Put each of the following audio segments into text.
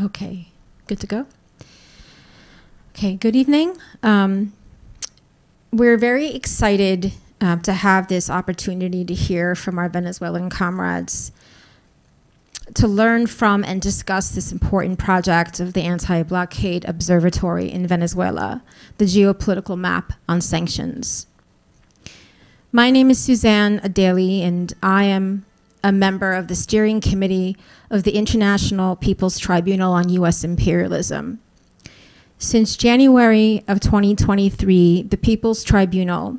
Okay, good to go. Okay, good evening. Um, we're very excited uh, to have this opportunity to hear from our Venezuelan comrades, to learn from and discuss this important project of the Anti Blockade Observatory in Venezuela, the geopolitical map on sanctions. My name is Suzanne Adely, and I am a member of the steering committee of the International People's Tribunal on U.S. Imperialism. Since January of 2023, the People's Tribunal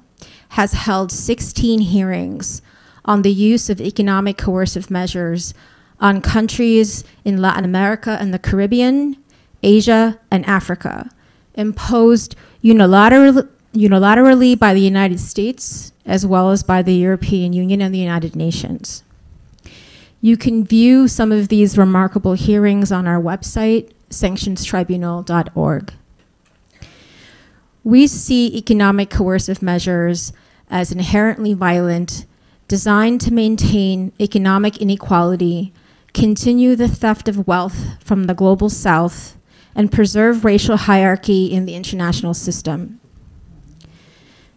has held 16 hearings on the use of economic coercive measures on countries in Latin America and the Caribbean, Asia, and Africa, imposed unilateral, unilaterally by the United States as well as by the European Union and the United Nations. You can view some of these remarkable hearings on our website, sanctionstribunal.org. We see economic coercive measures as inherently violent, designed to maintain economic inequality, continue the theft of wealth from the global south, and preserve racial hierarchy in the international system.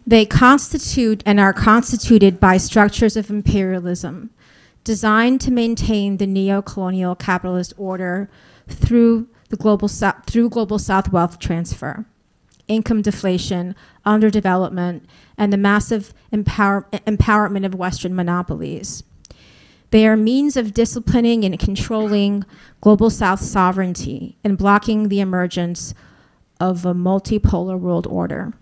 They constitute and are constituted by structures of imperialism designed to maintain the neo-colonial capitalist order through the global south, through global south wealth transfer, income deflation, underdevelopment, and the massive empower, empowerment of Western monopolies. They are means of disciplining and controlling global south sovereignty and blocking the emergence of a multipolar world order.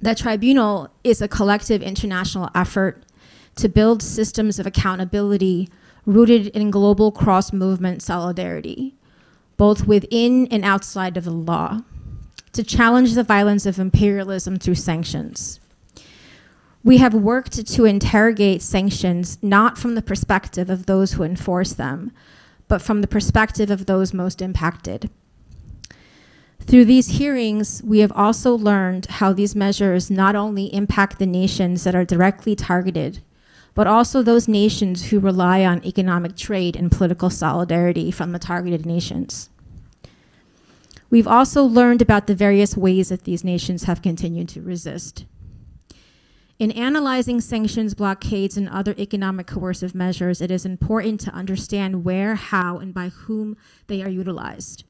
The tribunal is a collective international effort to build systems of accountability rooted in global cross movement solidarity, both within and outside of the law, to challenge the violence of imperialism through sanctions. We have worked to interrogate sanctions not from the perspective of those who enforce them, but from the perspective of those most impacted. Through these hearings, we have also learned how these measures not only impact the nations that are directly targeted, but also those nations who rely on economic trade and political solidarity from the targeted nations. We've also learned about the various ways that these nations have continued to resist. In analyzing sanctions, blockades, and other economic coercive measures, it is important to understand where, how, and by whom they are utilized.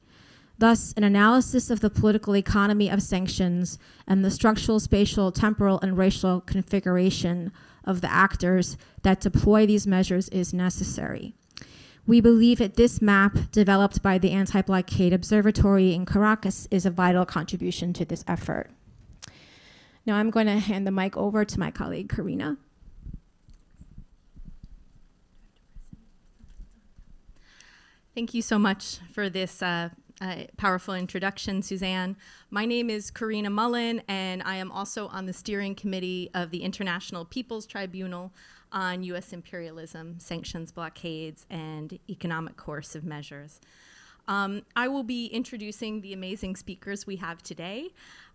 Thus, an analysis of the political economy of sanctions and the structural, spatial, temporal, and racial configuration of the actors that deploy these measures is necessary. We believe that this map developed by the Anti-Blockade Observatory in Caracas is a vital contribution to this effort. Now I'm going to hand the mic over to my colleague, Karina. Thank you so much for this uh, uh, powerful introduction, Suzanne. My name is Karina Mullen, and I am also on the steering committee of the International People's Tribunal on U.S. imperialism, sanctions, blockades, and economic coercive measures. Um, I will be introducing the amazing speakers we have today.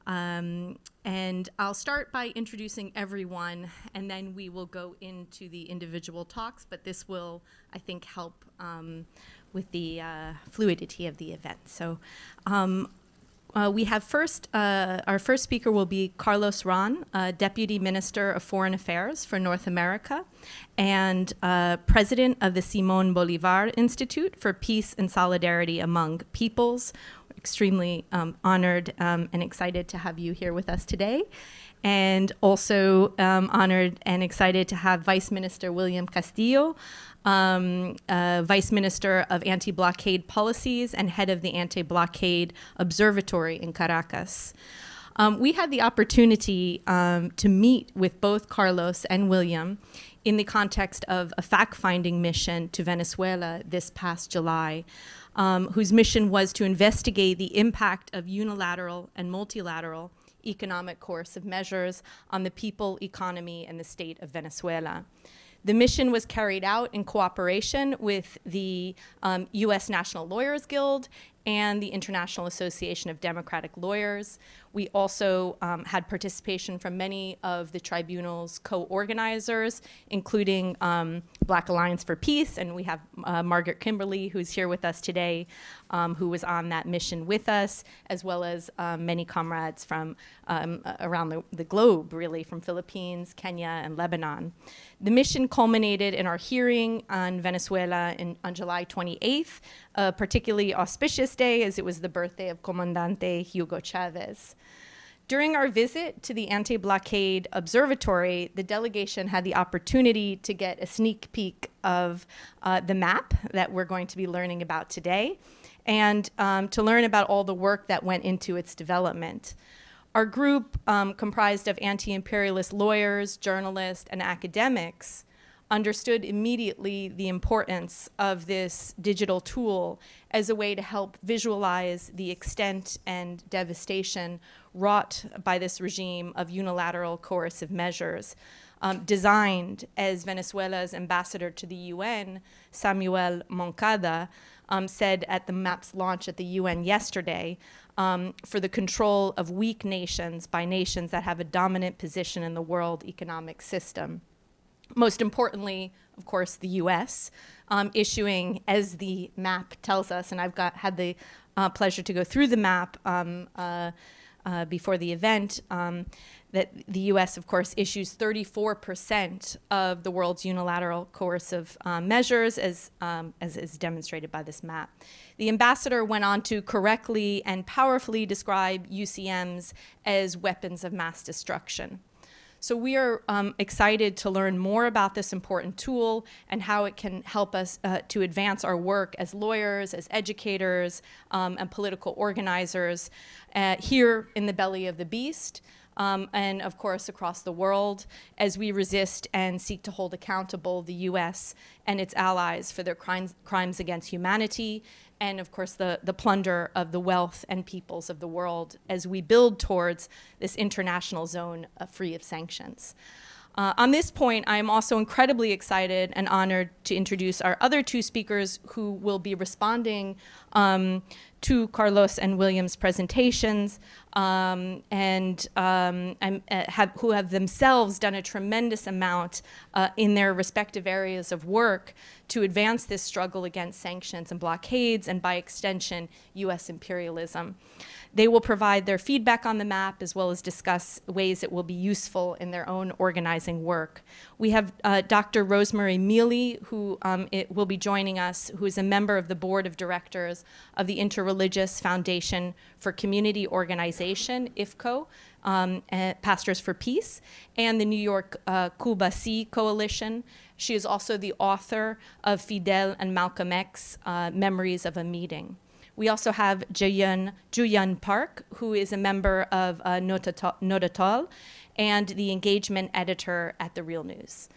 Um, and I'll start by introducing everyone, and then we will go into the individual talks, but this will, I think, help um, with the uh, fluidity of the event. So um, uh, we have first, uh, our first speaker will be Carlos Ron, uh, Deputy Minister of Foreign Affairs for North America and uh, President of the Simon Bolivar Institute for Peace and Solidarity Among Peoples. Extremely um, honored um, and excited to have you here with us today. And also um, honored and excited to have Vice Minister William Castillo, um, uh, Vice Minister of Anti-Blockade Policies and head of the Anti-Blockade Observatory in Caracas. Um, we had the opportunity um, to meet with both Carlos and William in the context of a fact-finding mission to Venezuela this past July, um, whose mission was to investigate the impact of unilateral and multilateral economic coercive measures on the people, economy, and the state of Venezuela. The mission was carried out in cooperation with the um, U.S. National Lawyers Guild and the International Association of Democratic Lawyers. We also um, had participation from many of the tribunal's co-organizers, including um, Black Alliance for Peace, and we have uh, Margaret Kimberly, who's here with us today, um, who was on that mission with us, as well as um, many comrades from um, around the, the globe, really, from Philippines, Kenya, and Lebanon. The mission culminated in our hearing on Venezuela in, on July 28th, a particularly auspicious day as it was the birthday of Comandante Hugo Chavez. During our visit to the Anti Blockade Observatory, the delegation had the opportunity to get a sneak peek of uh, the map that we're going to be learning about today and um, to learn about all the work that went into its development. Our group, um, comprised of anti imperialist lawyers, journalists, and academics, understood immediately the importance of this digital tool as a way to help visualize the extent and devastation wrought by this regime of unilateral coercive measures. Um, designed as Venezuela's ambassador to the UN, Samuel Moncada, um, said at the MAP's launch at the UN yesterday um, for the control of weak nations by nations that have a dominant position in the world economic system most importantly, of course, the U.S. Um, issuing, as the map tells us, and I've got had the uh, pleasure to go through the map um, uh, uh, before the event. Um, that the U.S., of course, issues 34% of the world's unilateral coercive uh, measures, as, um, as is demonstrated by this map. The ambassador went on to correctly and powerfully describe UCMs as weapons of mass destruction. So we are um, excited to learn more about this important tool and how it can help us uh, to advance our work as lawyers, as educators, um, and political organizers uh, here in the belly of the beast. Um, and of course across the world as we resist and seek to hold accountable the US and its allies for their crimes, crimes against humanity and of course the, the plunder of the wealth and peoples of the world as we build towards this international zone uh, free of sanctions. Uh, on this point, I am also incredibly excited and honored to introduce our other two speakers who will be responding um, to Carlos and William's presentations um, and, um, uh, have, who have themselves done a tremendous amount uh, in their respective areas of work to advance this struggle against sanctions and blockades and by extension, US imperialism. They will provide their feedback on the map as well as discuss ways it will be useful in their own organizing work. We have uh, Dr. Rosemari Mealy, who um, will be joining us, who is a member of the board of directors of the Interreligious Foundation for Community Organization, IFCO, um, Pastors for Peace, and the New York uh, Cuba C Coalition. She is also the author of Fidel and Malcolm X uh, Memories of a Meeting. We also have Juyun Park, who is a member of uh, Nodutdol and the engagement editor at The Real News.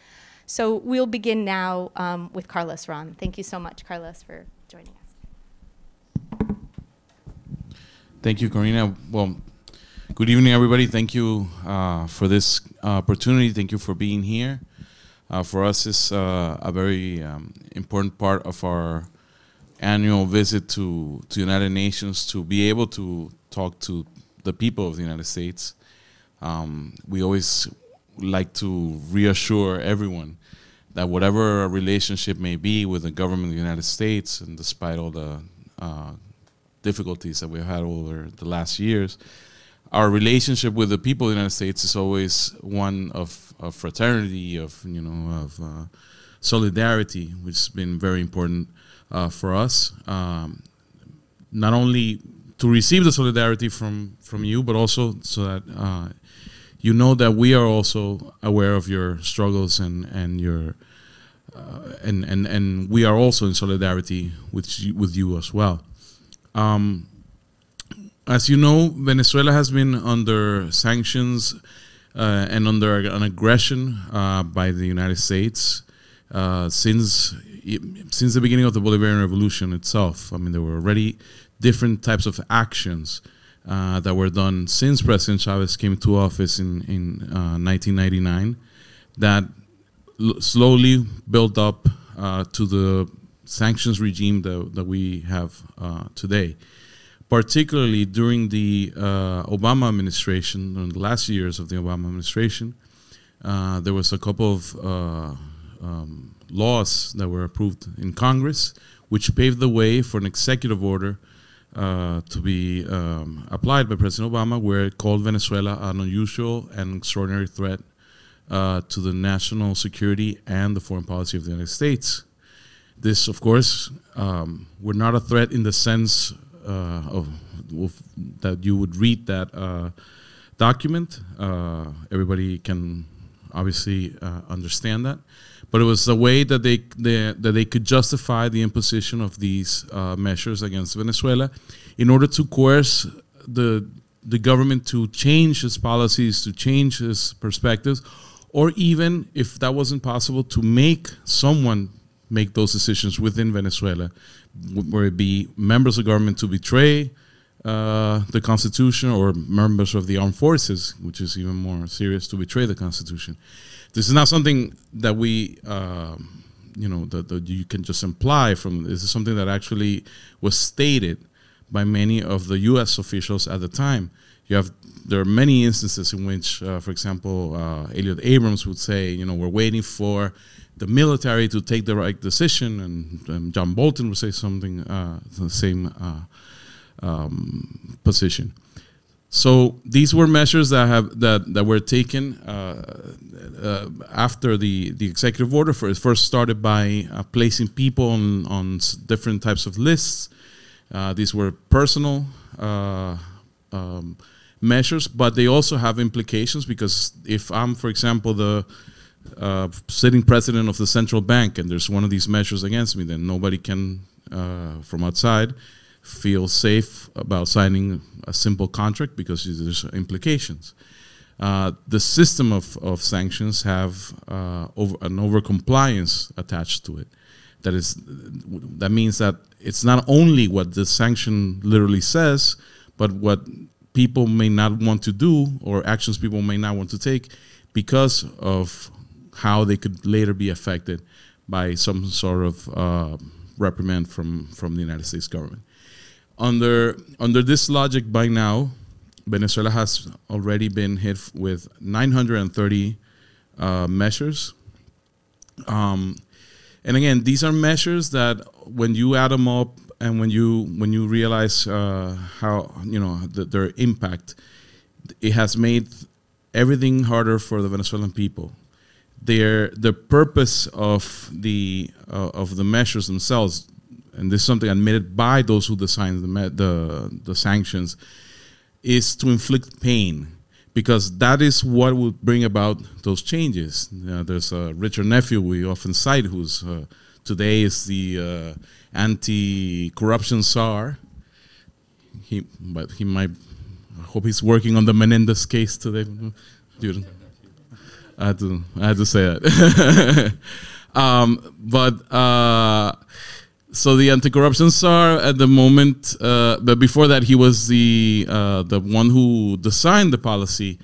So we'll begin now um, with Carlos Ron. Thank you so much, Carlos, for joining us. Thank you, Corina. Well, good evening, everybody. Thank you uh, for this opportunity. Thank you for being here. Uh, for us, it's uh, a very um, important part of our annual visit to to United Nations to be able to talk to the people of the United States. Um, we always like to reassure everyone that whatever a relationship may be with the government of the United States, and despite all the uh, difficulties that we've had over the last years, our relationship with the people of the United States is always one of, of fraternity, of you know, of uh, solidarity, which has been very important uh, for us. Um, not only to receive the solidarity from from you, but also so that uh, you know that we are also aware of your struggles and and your uh, and and and we are also in solidarity with you, with you as well. Um, as you know, Venezuela has been under sanctions uh, and under an aggression uh, by the United States uh, since since the beginning of the Bolivarian Revolution itself. I mean, there were already different types of actions uh, that were done since President Chavez came to office in, in uh, 1999 that slowly built up uh, to the sanctions regime that, that we have uh, today. Particularly during the uh, Obama administration, in the last years of the Obama administration, there was a couple of um, laws that were approved in Congress, which paved the way for an executive order uh, to be um, applied by President Obama, where it called Venezuela an unusual and extraordinary threat uh, to the national security and the foreign policy of the United States. This, of course, um, we're not a threat in the sense uh, of, of, that you would read that uh, document. Uh, everybody can obviously uh, understand that, but it was a way that they, they, that they could justify the imposition of these uh, measures against Venezuela in order to coerce the the government to change its policies, to change its perspectives, or even if that wasn't possible, to make someone make those decisions within Venezuela, where it be members of government to betray uh, the Constitution or members of the armed forces, which is even more serious, to betray the Constitution. This is not something that we, uh, you know, that, that you can just imply from. This is something that actually was stated by many of the U.S. officials at the time. You have there are many instances in which, uh, for example, uh, Elliott Abrams would say, you know, we're waiting for the military to take the right decision, and, and John Bolton would say something uh, the same uh, um, position. So these were measures that have that, that were taken uh, uh, after the, the executive order. First, first started by placing people on, on different types of lists. these were personal. Um, measures, but they also have implications because if I'm, for example, the uh, sitting president of the central bank and there's one of these measures against me, then nobody can, uh, from outside, feel safe about signing a simple contract because there's implications. Uh, the system of, of sanctions have uh, over, an overcompliance attached to it. That is, that means that it's not only what the sanction literally says, but what people may not want to do or actions people may not want to take because of how they could later be affected by some sort of uh, reprimand from, from the United States government. Under, under this logic, by now, Venezuela has already been hit with 930 uh, measures. Um, and again, these are measures that when you add them up and when you when you realize uh, how you know the, their impact, it has made everything harder for the Venezuelan people. Their the purpose of the uh, of the measures themselves, and this is something admitted by those who designed the the, the sanctions, is to inflict pain because that is what would bring about those changes. Uh, there's a Richard Nephew we often cite, who's uh, today is the uh, anti-corruption czar. He, but he might. I hope he's working on the Menendez case today. Dude, I had to, I had to say that. um, but uh, so the anti-corruption czar at the moment, uh, but before that, he was the uh, the one who designed the policy.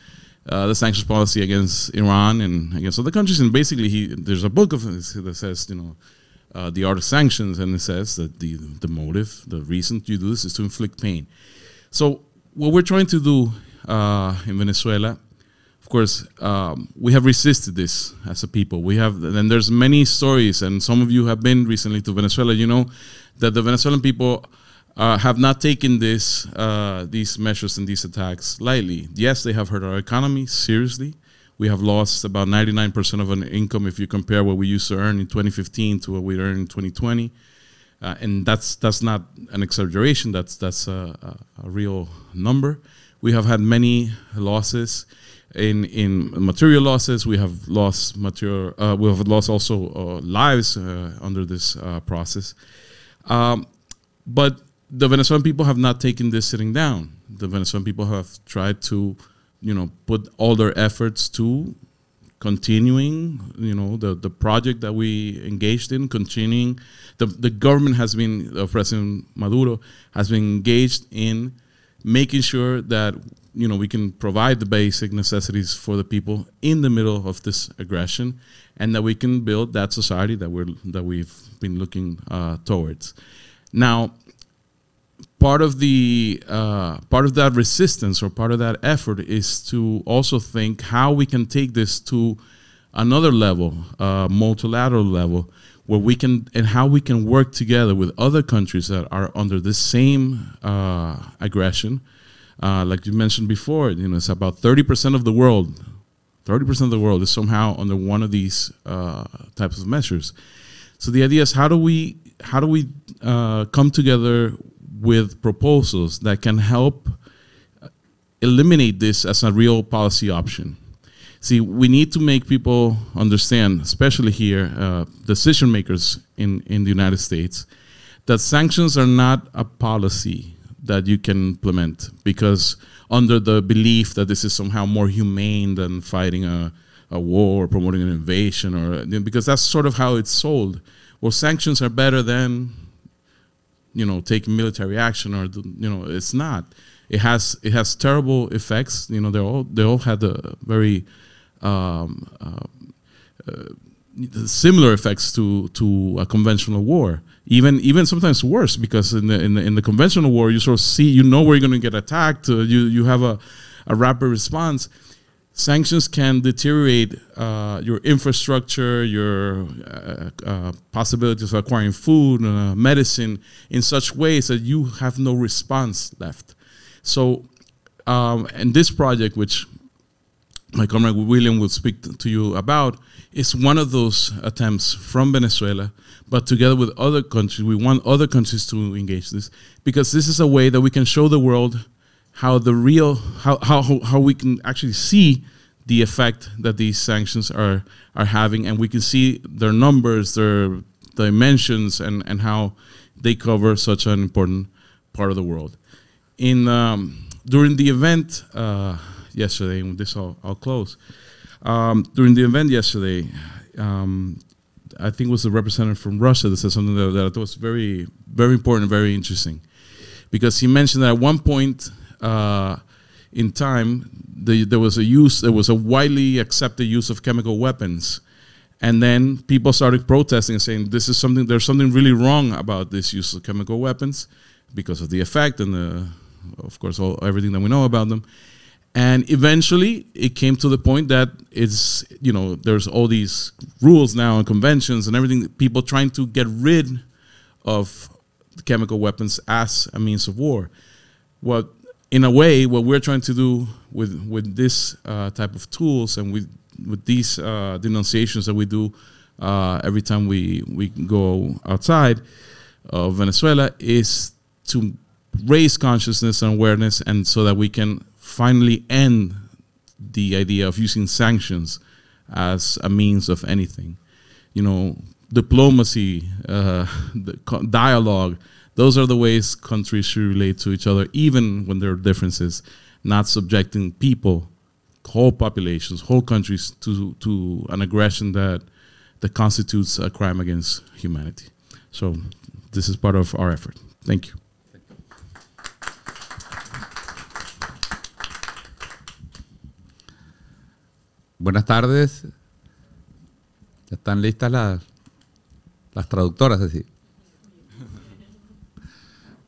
Uh, the sanctions policy against Iran and against other countries, and basically, he there's a book of his that says, you know, uh, the art of sanctions, and it says that the the motive, the reason you do this is to inflict pain. So what we're trying to do uh, in Venezuela, course, um, we have resisted this as a people. We have, and there's many stories, and some of you have been recently to Venezuela. You know that the Venezuelan people. Uh, have not taken this, uh, these measures and these attacks lightly. Yes, they have hurt our economy seriously. We have lost about 99% of an income if you compare what we used to earn in 2015 to what we earned in 2020. Uh, and that's that's not an exaggeration. That's that's a, a, a, real number. We have had many losses in in material losses. We have lost material. Uh, we have lost also uh, lives uh, under this uh, process. Um, but the Venezuelan people have not taken this sitting down. The Venezuelan people have tried to you know put all their efforts to continuing you know the the project that we engaged in continuing the the government has been uh, president maduro has been engaged in making sure that you know we can provide the basic necessities for the people in the middle of this aggression, and that we can build that society that we're that we've been looking uh, towards. Now, part of the uh, part of that resistance or part of that effort is to also think how we can take this to another level, uh, multilateral level, where we can and how we can work together with other countries that are under the same uh, aggression. Uh, like you mentioned before, you know, it's about 30% of the world. 30% of the world is somehow under one of these uh, types of measures. So the idea is how do we how do we uh, come together with proposals that can help eliminate this as a real policy option? See, we need to make people understand, especially here, uh, decision makers in, in the United States, that sanctions are not a policy that you can implement because under the belief that this is somehow more humane than fighting a, a war or promoting an invasion or because that's sort of how it's sold. Well, sanctions are better than you know taking military action or you know it's not. It has it has terrible effects. You know they all they all had a very um, uh, uh, similar effects to to a conventional war. Even even sometimes worse because in the in the, in the conventional war you sort of see you know where you're going to get attacked. Uh, you you have a a rapid response. Sanctions can deteriorate uh, your infrastructure, your uh, uh, possibilities of acquiring food, medicine in such ways that you have no response left. So, um, and this project, which my comrade William will speak to you about, is one of those attempts from Venezuela, but together with other countries, we want other countries to engage this because this is a way that we can show the world how the real, how, how, how we can actually see the effect that these sanctions are, are having, and we can see their numbers, their dimensions, and, and how they cover such an important part of the world. In, um, during the event, uh, yesterday, and this I'll, I'll close. Um, during the event yesterday, um, I think it was the representative from Russia that said something that, that I thought was very, very important, very interesting, because he mentioned that at one point uh, in time, the, there was a use, there was a widely accepted use of chemical weapons, and then people started protesting and saying this is something, there's something really wrong about this use of chemical weapons because of the effect and the, of course, all, everything that we know about them. And eventually, it came to the point that it's you know there's all these rules now and conventions and everything. People trying to get rid of chemical weapons as a means of war. What, in a way, what we're trying to do with with this uh, type of tools and with with these uh, denunciations that we do uh, every time we we go outside of Venezuela is to raise consciousness and awareness, and so that we can finally end the idea of using sanctions as a means of anything. You know, diplomacy, uh, dialogue, those are the ways countries should relate to each other, even when there are differences, not subjecting people, whole populations, whole countries to, to an aggression that, that constitutes a crime against humanity. So this is part of our effort. Thank you. Buenas tardes. ¿Ya están listas las, las traductoras? Así.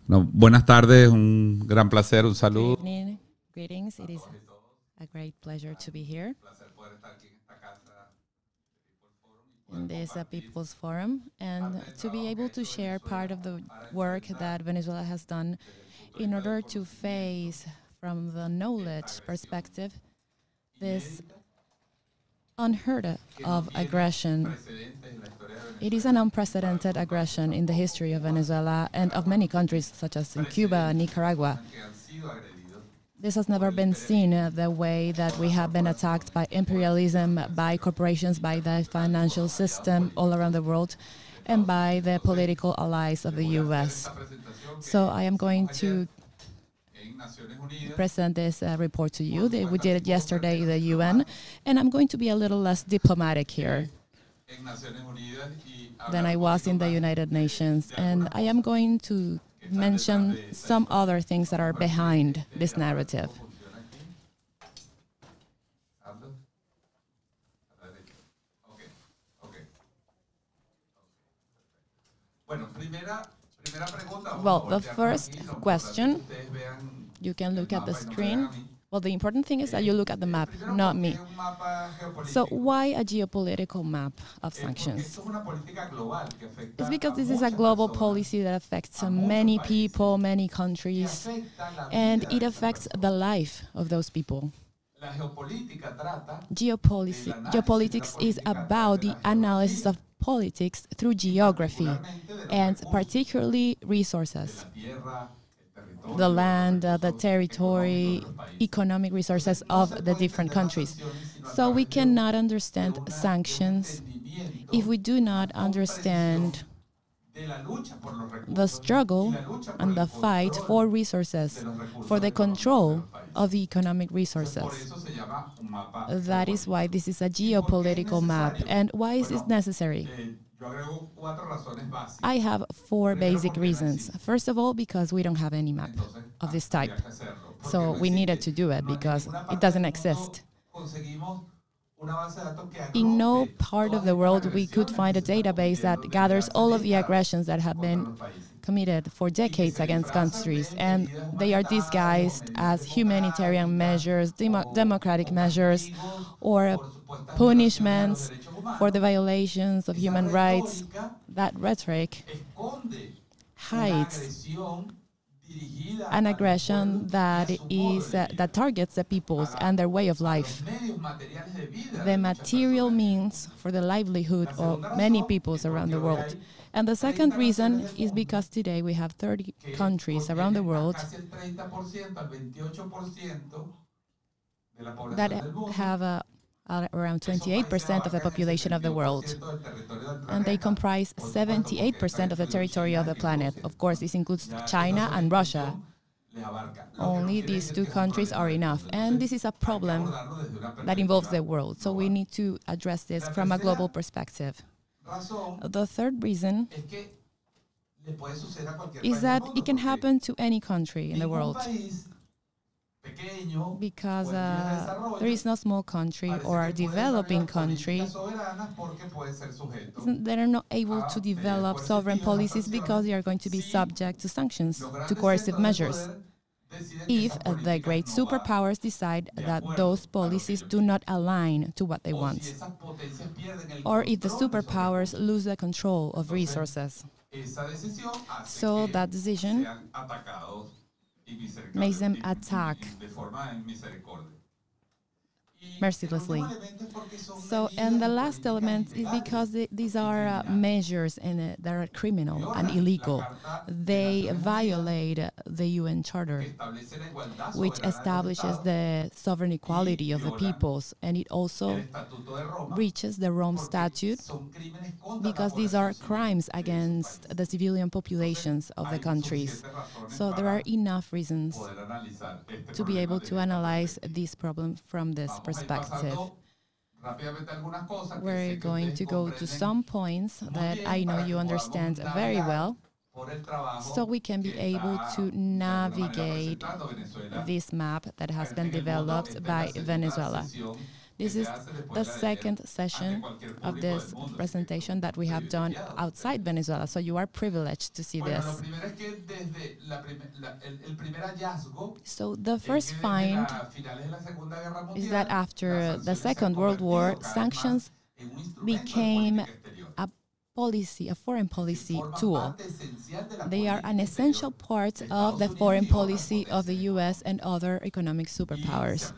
No, buenas tardes, un gran placer, un saludo. Good evening, greetings. It is a great pleasure to be here in this uh, People's Forum and to be able to share part of the work that Venezuela has done in order to face from the knowledge perspective this unheard of aggression. It is an unprecedented aggression in the history of Venezuela and of many countries, such as in Cuba and Nicaragua. This has never been seen the way that we have been attacked by imperialism, by corporations, by the financial system all around the world, and by the political allies of the US. So I am going to present this uh, report to you. we did it yesterday in the UN, and I'm going to be a little less diplomatic here. than I was in the United Nations. And I am going to mention some other things that are behind this narrative. Well, the first question, you can look at the screen. Well, the important thing is that you look at the map, not me. So why a geopolitical map of sanctions? It's because this is a global policy that affects many people, many countries, and it affects the life of those people. Geopolicy, geopolitics is about the analysis of politics through geography and particularly resources the land, uh, the territory, economic resources of the different countries. So we cannot understand sanctions if we do not understand the struggle and the fight for resources, for the control of the economic resources. That is why this is a geopolitical map. And why is this necessary? I have four basic reasons. First of all, because we don't have any map of this type. So we needed to do it because it doesn't exist. In no part of the world we could find a database that gathers all of the aggressions that have been committed for decades against countries, and they are disguised as humanitarian measures, demo democratic measures, or punishments for the violations of human rights. That rhetoric hides an aggression that is uh, that targets the peoples and their way of life. The material means for the livelihood of many peoples around the world. And the second reason is because today we have 30 countries around the world that have uh, around 28% of the population of the world. And they comprise 78% of the territory of the planet. Of course, this includes China and Russia. Only these two countries are enough. And this is a problem that involves the world. So we need to address this from a global perspective. The third reason is that it can happen to any country in the world because uh, there is no small country or a developing country that are not able to develop sovereign policies because they are going to be subject to sanctions, to coercive measures. If uh, the great superpowers decide that those policies do not align to what they want, or if the superpowers lose the control of resources. So that decision makes them attack mercilessly. So, and the last element is because these are uh, measures and uh, that are criminal and illegal. They violate the UN Charter, which establishes the sovereign equality of the peoples, and it also breaches the Rome Statute because these are crimes against the civilian populations of the countries. So there are enough reasons to be able to analyze this problem from this perspective perspective. We're going to go to some points that I know you understand very well so we can be able to navigate this map that has been developed by Venezuela. This is the second session of this presentation that we have done outside Venezuela, so you are privileged to see this. So the first find is that after the Second World War, sanctions became policy, a foreign policy tool. They are an essential part of the foreign policy of the US and other economic superpowers.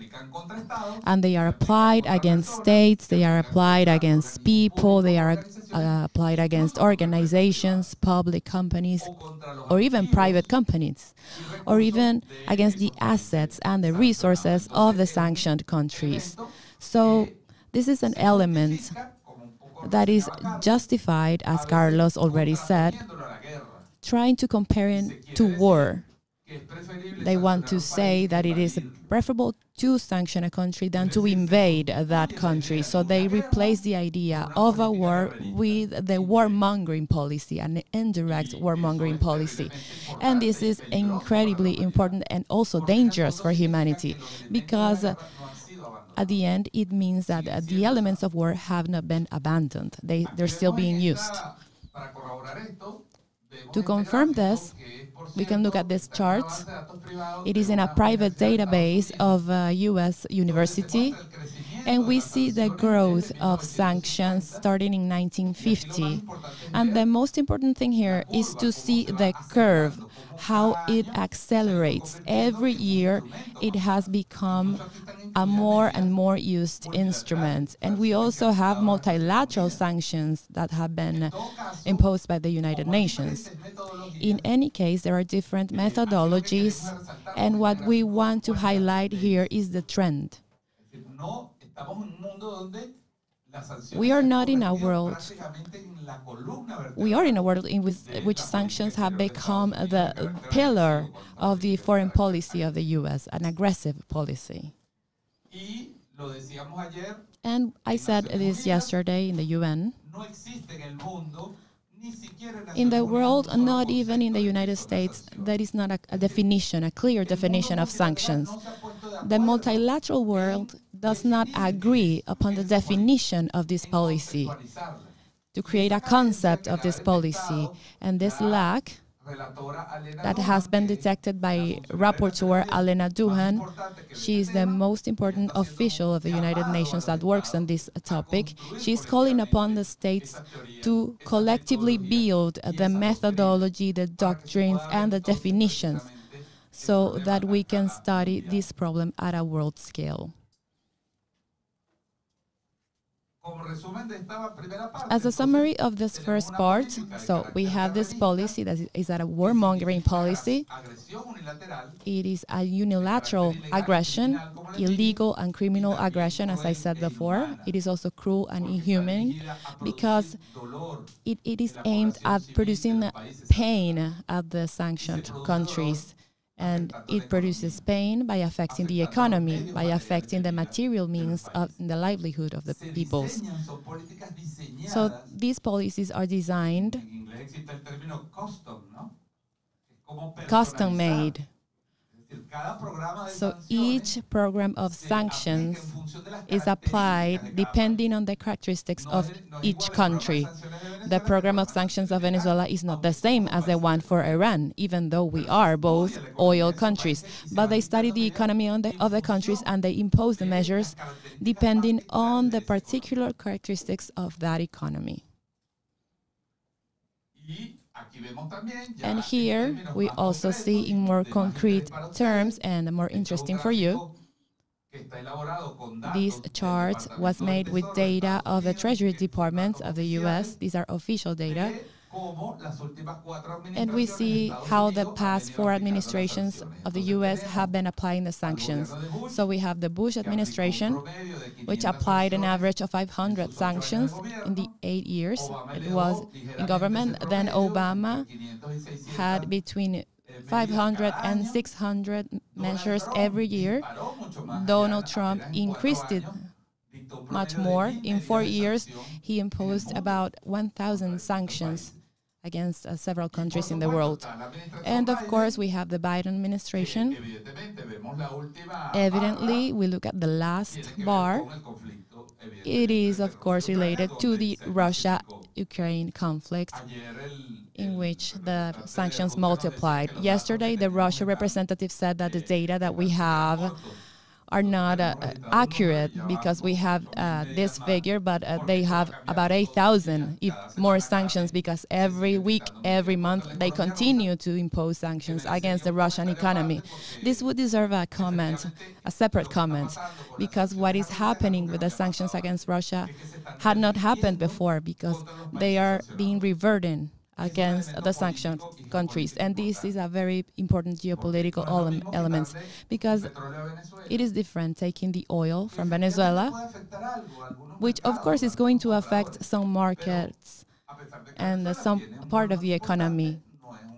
And they are applied against states, they are applied against people, they are uh, applied against organizations, public companies, or even private companies, or even against the assets and the resources of the sanctioned countries. So this is an element that is justified, as Carlos already said, trying to compare it to war. They want to say that it is preferable to sanction a country than to invade that country. So they replace the idea of a war with the warmongering policy, an indirect warmongering policy. And this is incredibly important and also dangerous for humanity because at the end it means that uh, the elements of war have not been abandoned, they, they're still being used. To confirm this, we can look at this chart. It is in a private database of a US university, and we see the growth of sanctions starting in 1950. And the most important thing here is to see the curve, how it accelerates. Every year, it has become a more and more used instrument. And we also have multilateral sanctions that have been imposed by the United Nations. In any case, there are different methodologies, and what we want to highlight here is the trend. We are not in a world. We are in a world in which, which sanctions have become the pillar of the foreign policy of the U.S., an aggressive policy. And I said this yesterday in the UN. In the world, not even in the United States, there is not a, a definition, a clear definition of sanctions. The multilateral world does not agree upon the definition of this policy to create a concept of this policy. And this lack that has been detected by Rapporteur Alena Douhan. She is the most important official of the United Nations that works on this topic. She is calling upon the states to collectively build the methodology, the doctrines, and the definitions so that we can study this problem at a world scale. As a summary of this first part, so we have this policy that is a warmongering policy. It is a unilateral aggression, illegal and criminal aggression, as I said before. It is also cruel and inhuman because it, it is aimed at producing the pain at the sanctioned countries and it produces pain by affecting the economy, by affecting the material means of the livelihood of the peoples. So these policies are designed custom made so each program of sanctions is applied depending on the characteristics of each country. The program of sanctions of Venezuela is not the same as the one for Iran, even though we are both oil countries. But they study the economy the, of the countries and they impose the measures depending on the particular characteristics of that economy. And here we also see in more concrete terms and more interesting for you, this chart was made with data of the Treasury Department of the US. These are official data. And we see how the past four administrations of the US have been applying the sanctions. So we have the Bush administration, which applied an average of 500 sanctions in the eight years it was in government. Then Obama had between 500 and 600 measures every year. Donald Trump increased it much more. In four years, he imposed about 1,000 sanctions against uh, several countries in the world. And of course, we have the Biden administration. Evidently, we look at the last bar. It is, of course, related to the Russia Ukraine conflict, in which the sanctions multiplied. Yesterday, the Russia representative said that the data that we have are not uh, accurate because we have uh, this figure, but uh, they have about 8,000 more sanctions because every week, every month, they continue to impose sanctions against the Russian economy. This would deserve a comment, a separate comment, because what is happening with the sanctions against Russia had not happened before because they are being reverted against the sanctioned countries. And this is a very important geopolitical element because it is different taking the oil from Venezuela, which of course is going to affect some markets and some part of the economy.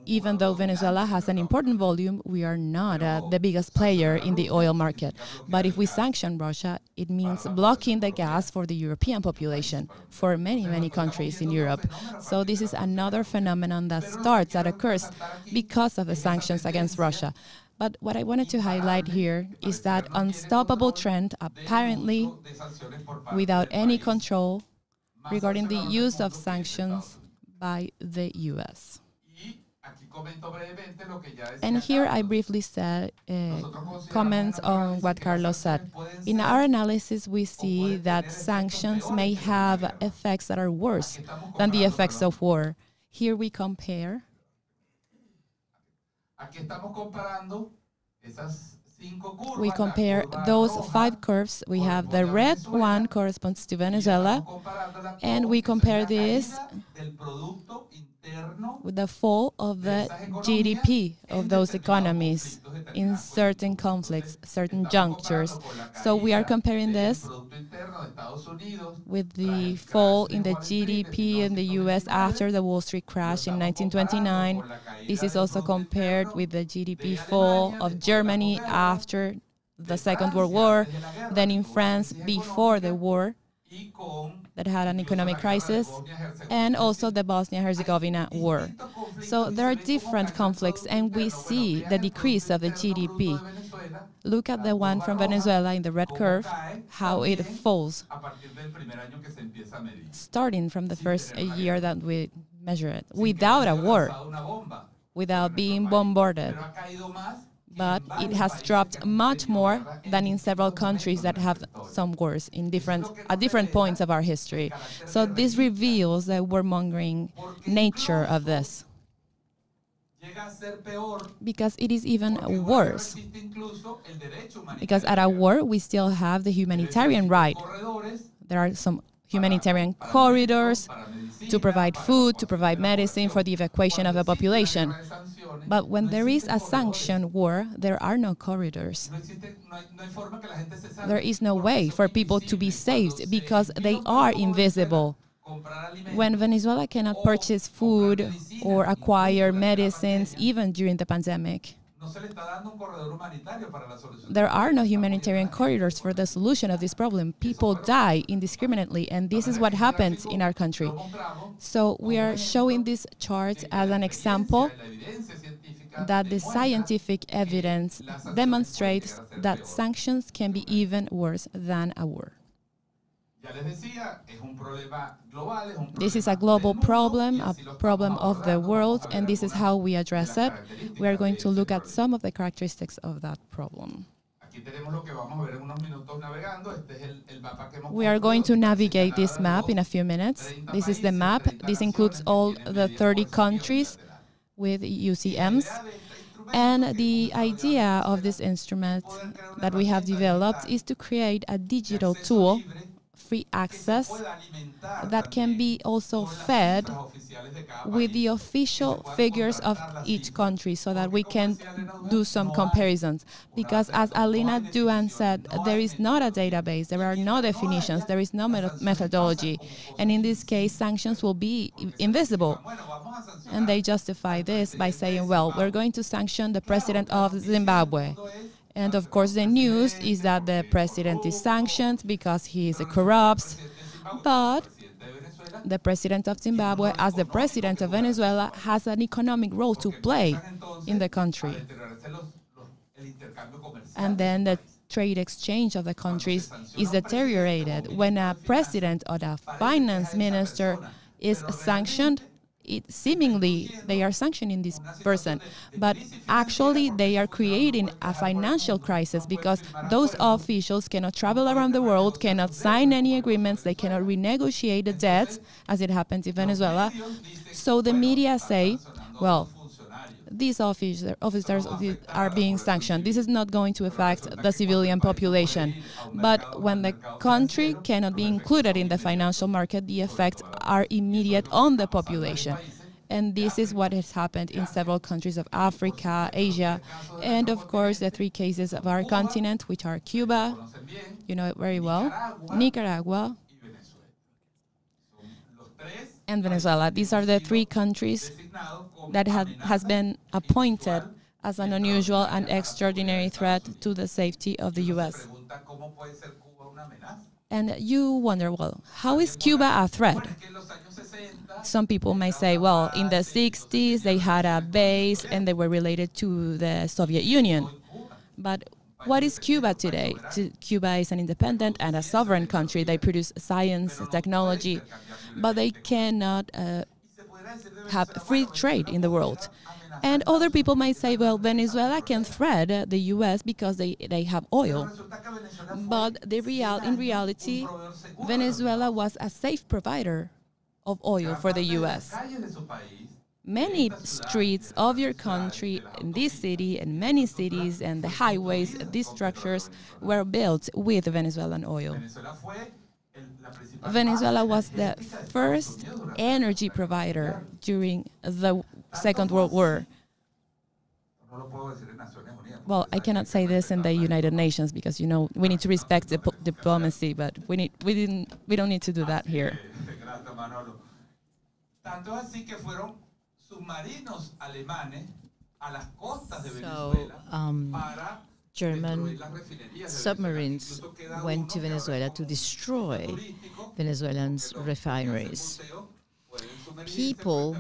Even though Venezuela has an important volume, we are not uh, the biggest player in the oil market. But if we sanction Russia, it means blocking the gas for the European population, for many, many countries in Europe. So this is another phenomenon that starts, that occurs because of the sanctions against Russia. But what I wanted to highlight here is that unstoppable trend, apparently without any control, regarding the use of sanctions by the US. And here I briefly said uh, comments on what Carlos said. In our analysis, we see that sanctions may have effects that are worse than the effects of war. Here we compare we compare those five curves. We have the red one corresponds to Venezuela, and we compare this with the fall of the GDP of those economies in certain conflicts, certain junctures. So we are comparing this with the fall in the GDP in the US after the Wall Street crash in 1929. This is also compared with the GDP fall of Germany after the Second World War, then in France before the war that had an economic crisis, and also the Bosnia Herzegovina war. So there are different conflicts, and we see the decrease of the GDP. Look at the one from Venezuela in the red curve, how it falls, starting from the first year that we measure it, without a war, without being bombarded but it has dropped much more than in several countries that have some wars in different at different points of our history. So this reveals the warmongering nature of this. Because it is even worse. Because at a war, we still have the humanitarian right. There are some humanitarian corridors to provide food, to provide medicine for the evacuation of a population. But when there is a sanctioned war, there are no corridors. There is no way for people to be saved because they are invisible. When Venezuela cannot purchase food or acquire medicines, even during the pandemic, there are no humanitarian corridors for the solution of this problem. People die indiscriminately, and this is what happens in our country. So we are showing this chart as an example that the scientific evidence demonstrates that sanctions can be even worse than a war. This is a global problem, a problem of the world, and this is how we address it. We are going to look at some of the characteristics of that problem. We are going to navigate this map in a few minutes. This is the map. This includes all the 30 countries with UCMs. And the idea of this instrument that we have developed is to create a digital tool, free access, that can be also fed with the official figures of each country so that we can do some comparisons. Because as Alena Douhan said, there is not a database, there are no definitions, there is no methodology. And in this case, sanctions will be invisible. And they justify this by saying, well, we're going to sanction the president of Zimbabwe. And of course, the news is that the president is sanctioned because he is corrupt. But the president of Zimbabwe, as the president of Venezuela, has an economic role to play in the country. And then the trade exchange of the countries is deteriorated. When a president or a finance minister is sanctioned, it seemingly they are sanctioning this person, but actually they are creating a financial crisis because those officials cannot travel around the world, cannot sign any agreements, they cannot renegotiate the debts, as it happens in Venezuela. So the media say, well, these officers, oh, officers are being sanctioned. This is not going to affect the civilian population. But when the country cannot be included in the financial market, the effects are immediate on the population. And this is what has happened in several countries of Africa, Asia, and of course the three cases of our continent, which are Cuba, you know it very well, Nicaragua, and Venezuela. These are the three countries that have, has been appointed as an unusual and extraordinary threat to the safety of the U.S. And you wonder, well, how is Cuba a threat? Some people may say, well, in the 60s they had a base and they were related to the Soviet Union. But what is Cuba today? Cuba is an independent and a sovereign country. They produce science, technology, but they cannot uh, have free trade in the world. And other people might say, well, Venezuela can threat the U.S. because they, they have oil. But the real, in reality, Venezuela was a safe provider of oil for the U.S. Many streets of your country, in this city, and many cities, and the highways, these structures were built with Venezuelan oil. Venezuela was the first energy provider during the Second World War. Well, I cannot say this in the United Nations because you know we need to respect dip diplomacy, but we need we didn't we don't need to do that here. So, um, German submarines went to Venezuela to destroy Venezuelans' refineries. People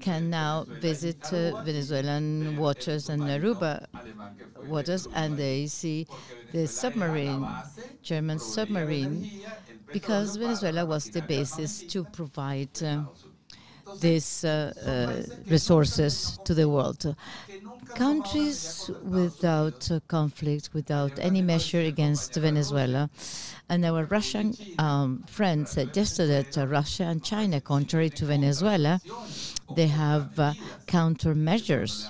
can now visit uh, Venezuelan waters and Aruba waters, and they see the submarine, German submarine, because Venezuela was the basis to provide uh, these uh, uh, resources to the world. Countries without conflict, without any measure against Venezuela, and our Russian um, friends said yesterday that Russia and China, contrary to Venezuela, they have uh, countermeasures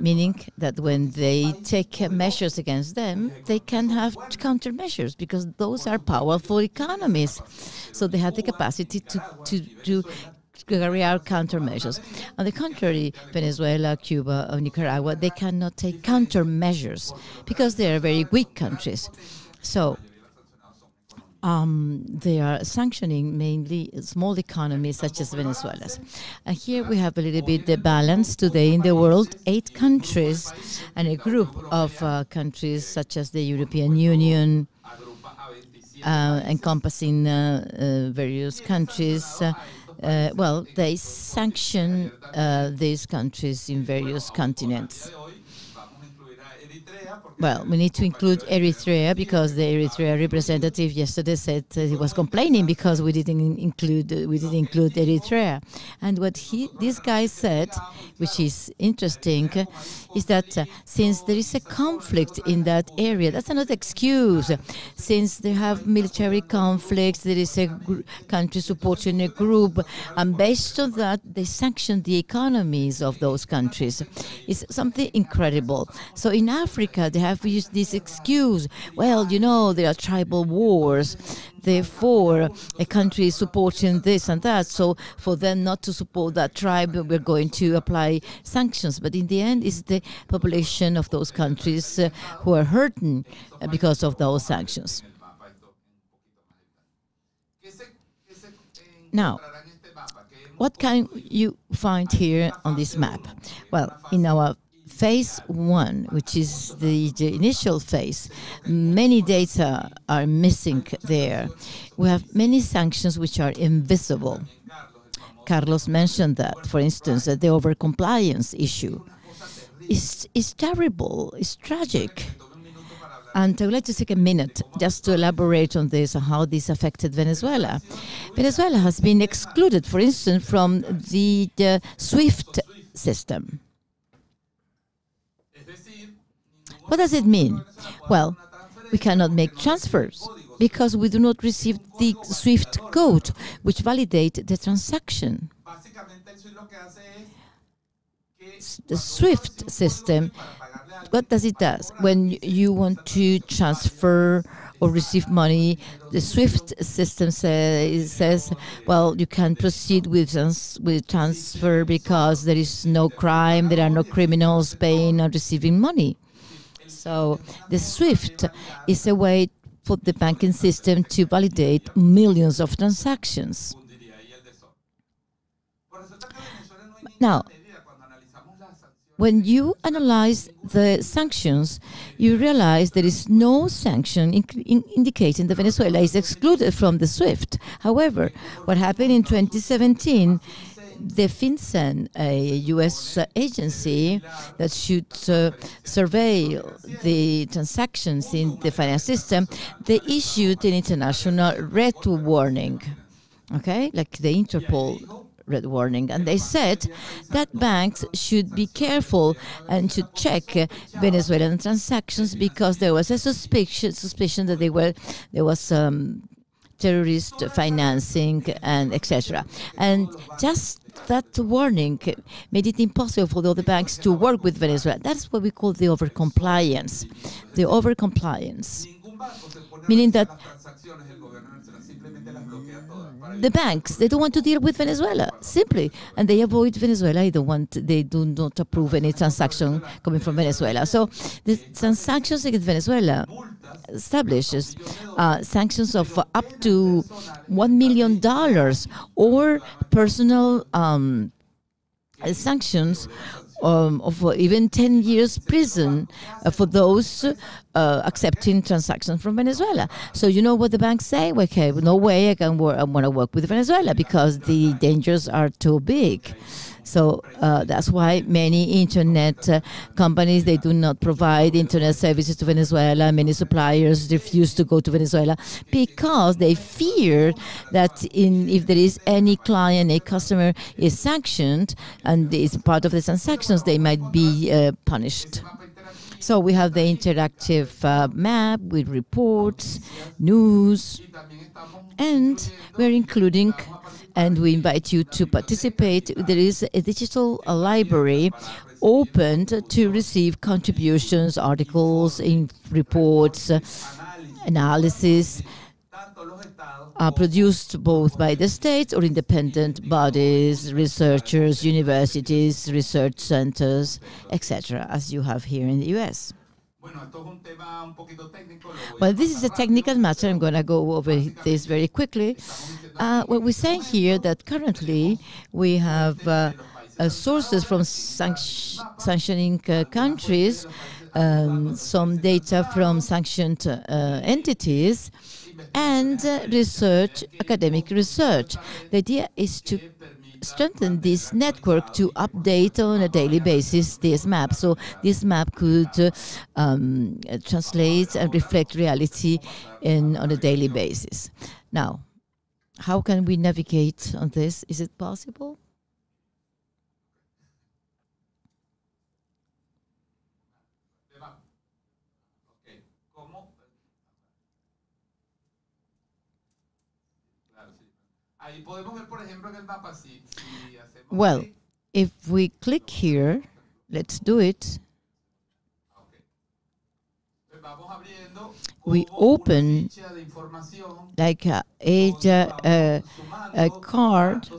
meaning that when they take measures against them, they can have countermeasures because those are powerful economies. So they have the capacity to, to, to carry out countermeasures. On the contrary, Venezuela, Cuba, or Nicaragua, they cannot take countermeasures because they are very weak countries. So um, they are sanctioning mainly small economies such as Venezuela's. And here we have a little bit the balance today in the world. Eight countries and a group of uh, countries such as the European Union, uh, encompassing uh, uh various countries. Uh, uh, well, they sanction these countries in various continents. Well, we need to include Eritrea because the Eritrea representative yesterday said he was complaining because we didn't include we didn't include Eritrea. And what he this guy said, which is interesting, is that uh, since there is a conflict in that area, that's not excuse. Since they have military conflicts, there is a country supporting a group, and based on that, they sanction the economies of those countries. It's something incredible. So in Africa, they have we used this excuse. Well, you know, there are tribal wars. Therefore, a country is supporting this and that. So for them not to support that tribe, we're going to apply sanctions. But in the end, it's the population of those countries uh, who are hurting uh, because of those sanctions. Now, what can you find here on this map? Well, in our phase one, which is the, the, initial phase, many data are missing there. We have many sanctions which are invisible. Carlos mentioned that, for instance, that the overcompliance issue is, is terrible, it's tragic. And I would like to take a minute just to elaborate on this, and how this affected Venezuela. Venezuela has been excluded, for instance, from the, the SWIFT system. What does it mean? Well, we cannot make transfers because we do not receive the SWIFT code which validate the transaction. The SWIFT system, what does it does? When you want to transfer or receive money, the SWIFT system say, says, well, you can proceed with, with transfer because there is no crime, there are no criminals paying or receiving money. So the SWIFT is a way for the banking system to validate millions of transactions. Now, when you analyze the sanctions, you realize there is no sanction in, in indicating that Venezuela is excluded from the SWIFT. However, what happened in 2017 the FinCEN, a U.S. agency that should uh, survey the transactions in the finance system, they issued an international red warning, okay, like the Interpol red warning. And they said that banks should be careful and should check Venezuelan transactions because there was a suspicion suspicion that they were there was um, terrorist financing and etc. And just that warning made it impossible for the other banks to work with Venezuela. That's what we call the overcompliance. The overcompliance. Meaning that the banks they don't want to deal with Venezuela simply, and they avoid Venezuela. They don't want. They do not approve any transaction coming from Venezuela. So the transactions against Venezuela establishes uh, sanctions of uh, up to one million dollars or personal um, sanctions um, of uh, even 10 years prison uh, for those uh, accepting transactions from Venezuela. So you know what the banks say? Okay, no way I can work, I want to work with Venezuela because the dangers are too big. So uh, that's why many internet uh, companies they do not provide internet services to Venezuela. Many suppliers refuse to go to Venezuela because they fear that in if there is any client, a customer is sanctioned and is part of the transactions, they might be uh, punished. So we have the interactive uh, map with reports, news, and we're including and we invite you to participate. There is a digital library opened to receive contributions, articles, in reports, analysis are produced both by the states or independent bodies, researchers, universities, research centers, etc., as you have here in the US. Well, this is a technical matter. I'm going to go over this very quickly. Uh, what we're saying here that currently we have uh, uh, sources from sanct sanctioning uh, countries, um, some data from sanctioned uh, entities, and uh, research, academic research. The idea is to strengthen this network to update on a daily basis this map. So this map could uh, um, translate and reflect reality in, on a daily basis. Now, how can we navigate on this? Is it possible? Well, if we click here, let's do it. We open like a, a, a card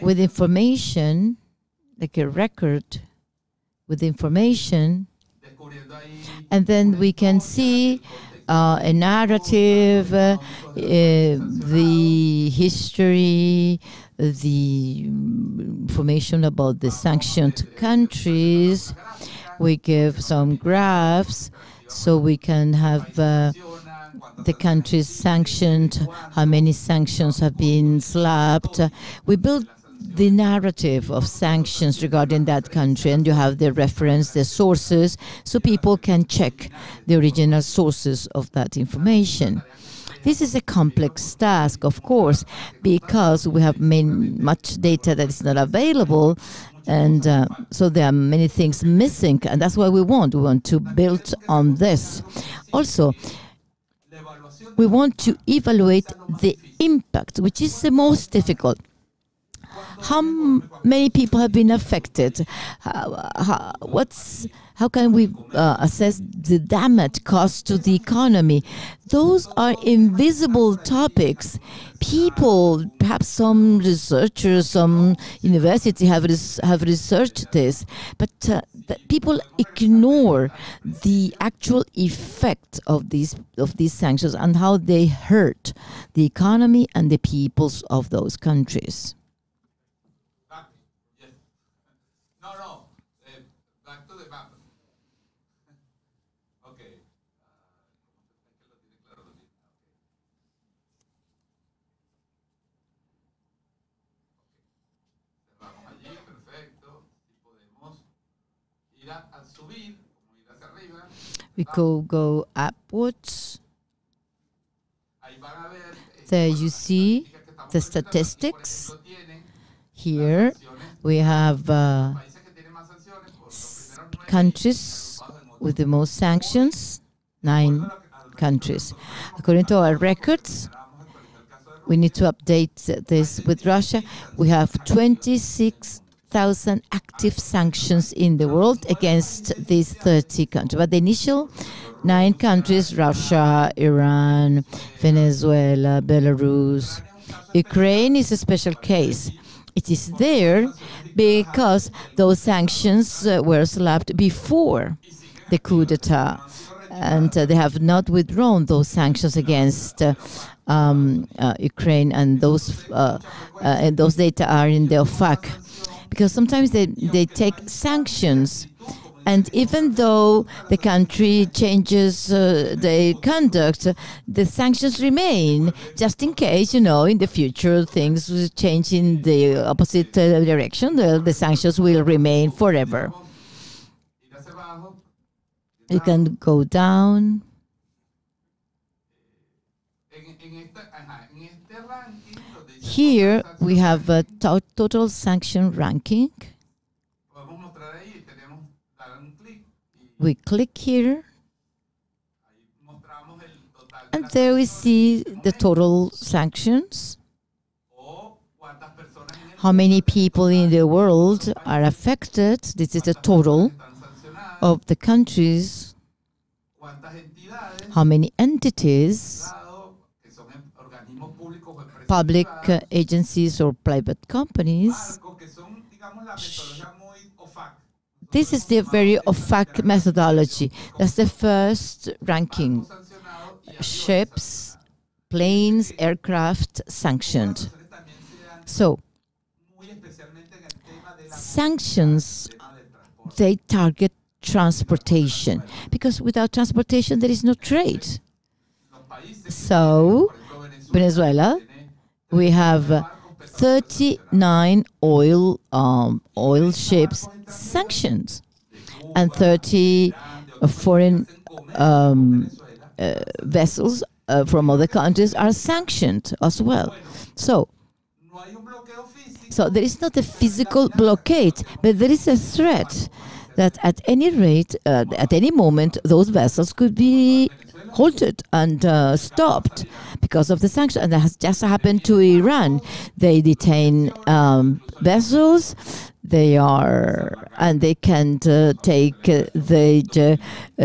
with information, like a record with information, and then we can see uh, a narrative, uh, uh, the history, the information about the sanctioned countries. We give some graphs so we can have uh, the countries sanctioned, how many sanctions have been slapped. We build the narrative of sanctions regarding that country and you have the reference, the sources, so people can check the original sources of that information. This is a complex task, of course, because we have main, much data that is not available. And uh, so there are many things missing, and that's what we want. We want to build on this. Also, we want to evaluate the impact, which is the most difficult how many people have been affected? How, how, what's how can we uh, assess the damage caused to the economy? Those are invisible topics. People, perhaps some researchers, some university have res have researched this, but uh, people ignore the actual effect of these of these sanctions and how they hurt the economy and the peoples of those countries. We could go upwards. There you see the statistics. Here we have uh, countries with the most sanctions, nine countries. According to our records, we need to update this with Russia. We have 26,000 active sanctions in the world against these 30 countries. But the initial nine countries Russia, Iran, Venezuela, Belarus, Ukraine is a special case. It is there because those sanctions uh, were slapped before the coup d'etat. And uh, they have not withdrawn those sanctions against um, uh, Ukraine, and those uh, uh, and those data are in the OFAC. Because sometimes they, they take sanctions, and even though the country changes uh, their conduct, the sanctions remain, just in case, you know, in the future things change in the opposite uh, direction. The, the sanctions will remain forever. You can go down. Here we have a to- total sanction ranking. We click here, and there we see the total sanctions. How many people in the world are affected? This is the total of the countries. How many entities, public agencies, or private companies. This is the very OFAC methodology. That's the first ranking. Ships, planes, aircraft sanctioned. So, sanctions they target transportation because without transportation there is no trade. So, Venezuela, we have uh, 39 oil um, oil ships sanctioned and 30 uh, foreign um, uh, vessels uh, from other countries are sanctioned as well. So, So there is not a physical blockade, but there is a threat that at any rate, uh, at any moment, those vessels could be halted and uh, stopped because of the sanctions. And that has just happened to Iran. They detain um, vessels. They are, and they can't uh, take uh, the uh,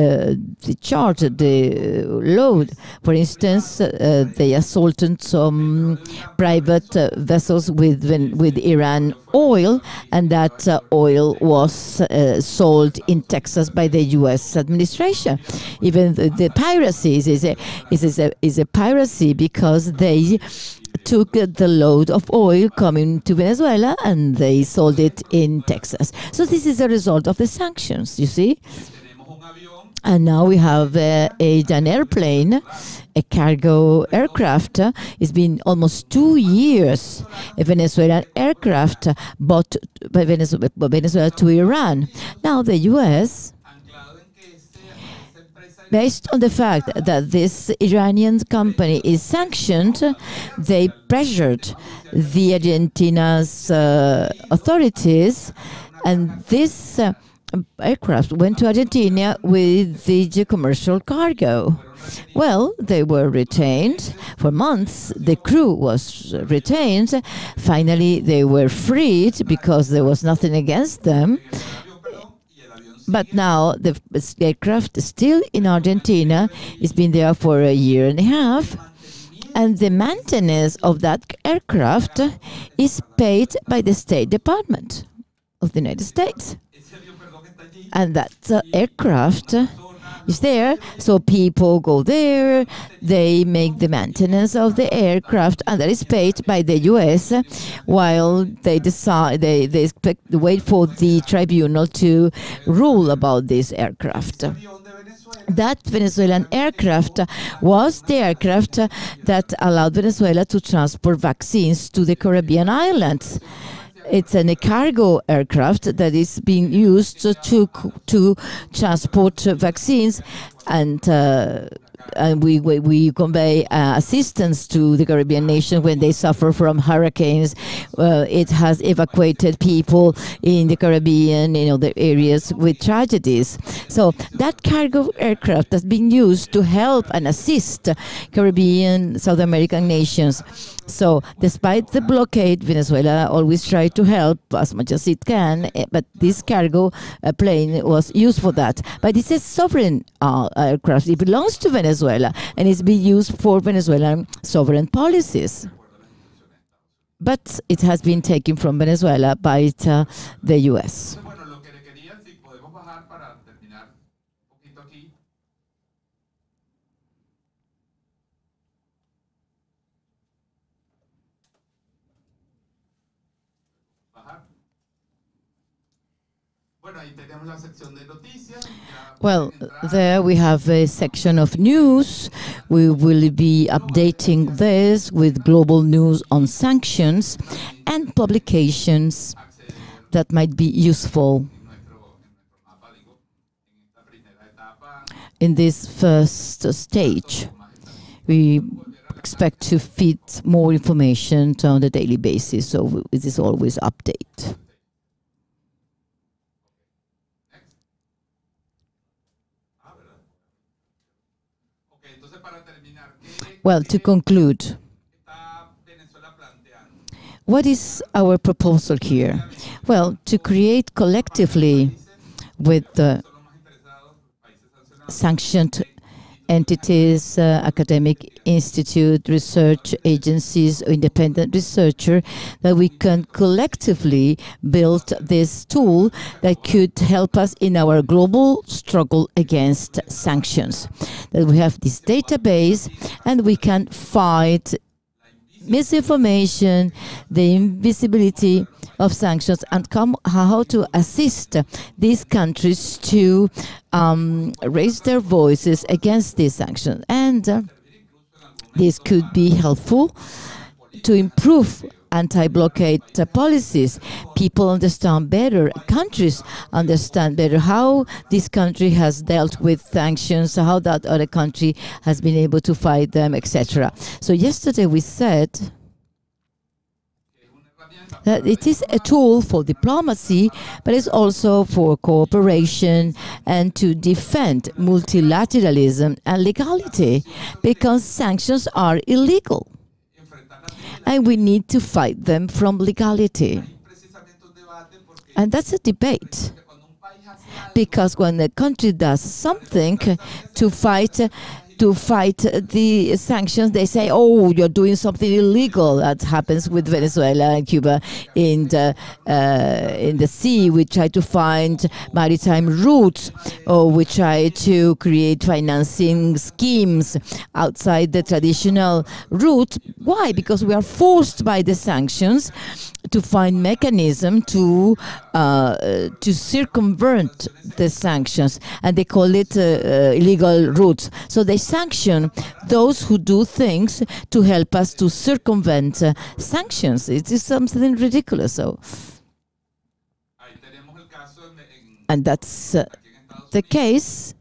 the charge, the load. For instance, uh, they assaulted some private uh, vessels with with Iran oil, and that uh, oil was uh, sold in Texas by the U.S. administration. Even the, the piracy is a is a is a piracy because they took the load of oil coming to Venezuela and they sold it in Texas. So this is a result of the sanctions, you see. And now we have uh, a, an airplane, a cargo aircraft. Uh, it's been almost two years. A Venezuelan aircraft bought by Venezuela, Venezuela to Iran. Now the U.S. Based on the fact that this Iranian company is sanctioned, they pressured the Argentina's uh, authorities, and this uh, aircraft went to Argentina with the commercial cargo. Well, they were retained for months. The crew was retained. Finally, they were freed because there was nothing against them. But now the aircraft is still in Argentina. It's been there for a year and a half. And the maintenance of that aircraft is paid by the State Department of the United States. And that uh, aircraft is there. So people go there, they make the maintenance of the aircraft, and that is paid by the US while they decide, they, they expect, wait for the tribunal to rule about this aircraft. that Venezuelan aircraft was the aircraft that allowed Venezuela to transport vaccines to the Caribbean islands. It's a cargo aircraft that is being used to to transport vaccines and. Uh, and we, we, we convey uh, assistance to the Caribbean nations when they suffer from hurricanes. Uh, it has evacuated people in the Caribbean, in other areas with tragedies. So that cargo aircraft has been used to help and assist Caribbean, South American nations. So, despite the blockade, Venezuela always tried to help as much as it can, eh, but this cargo uh, plane was used for that. But it's a sovereign uh, aircraft. It belongs to Venezuela and it's being used for Venezuelan sovereign policies. But it has been taken from Venezuela by uh, the US. Well, there we have a section of news. We will be updating this with global news on sanctions and publications that might be useful en nuestro, en nuestro mapa, digo, en esta primera etapa, in this first stage. We expect to feed more information on a daily basis, so it is always update. Well, to conclude, what is our proposal here? Well, to create collectively with the sanctioned entities, uh, academic institute, research agencies, independent researcher, that we can collectively build this tool that could help us in our global struggle against sanctions. That we have this database and we can fight misinformation, the invisibility of sanctions, and come how to assist these countries to um, raise their voices against these sanctions. And uh, this could be helpful to improve anti-blockade policies. People understand better, countries understand better how this country has dealt with sanctions, how that other country has been able to fight them, etc. So yesterday we said that it is a tool for diplomacy, but it's also for cooperation and to defend multilateralism and legality because sanctions are illegal and we need to fight them from legality. And that's a debate because when a country does something to fight to fight the sanctions, they say, "Oh, you're doing something illegal." That happens with Venezuela and Cuba in the uh, in the sea. We try to find maritime routes, or we try to create financing schemes outside the traditional route. Why? Because we are forced by the sanctions to find mechanism to uh, to circumvent the sanctions, and they call it uh, uh, illegal routes. So they sanction those who do things to help us to circumvent uh, sanctions. It is something ridiculous. So, and that's uh, the case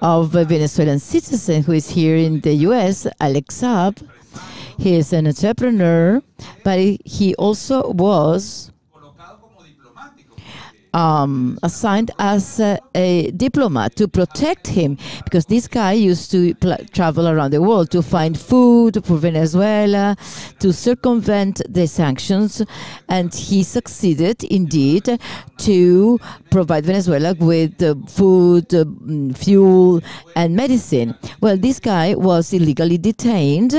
of a Venezuelan citizen who is here in the U.S., Alex Saab. He is an entrepreneur, but he- also was. Um, assigned as a, a diplomat to protect him because this guy used to pl- travel around the world to find food for Venezuela, to circumvent the sanctions, and he succeeded indeed to provide Venezuela with uh, food, uh, fuel, and medicine. Well, this guy was illegally detained.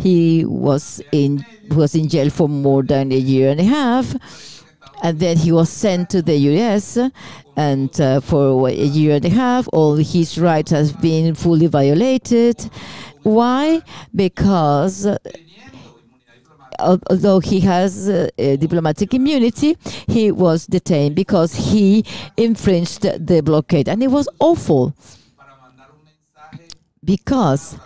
He was in was in jail for more than a year and a half and then he was sent to the US and uh, for a year and a half all his rights have been fully violated. Why? Because uh, although he has uh, diplomatic immunity he was detained because he infringed the blockade and it was awful. Because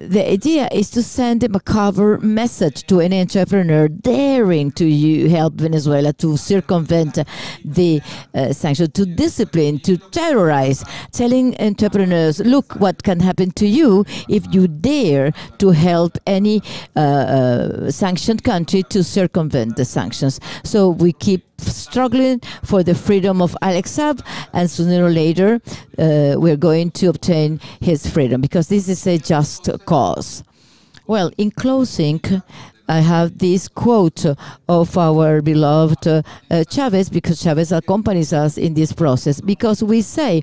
the idea is to send a macabre message to an entrepreneur daring to you help Venezuela to circumvent the uh, sanctions, to discipline, to terrorize, telling entrepreneurs, look what can happen to you if you dare to help any uh, uh, sanctioned country to circumvent the sanctions. So we keep struggling for the freedom of Alex Saab, and sooner or later uh, we're going to obtain his freedom because this is a just cause. Well, in closing, I have this quote of our beloved uh, Chavez, because Chavez accompanies us in this process, because we say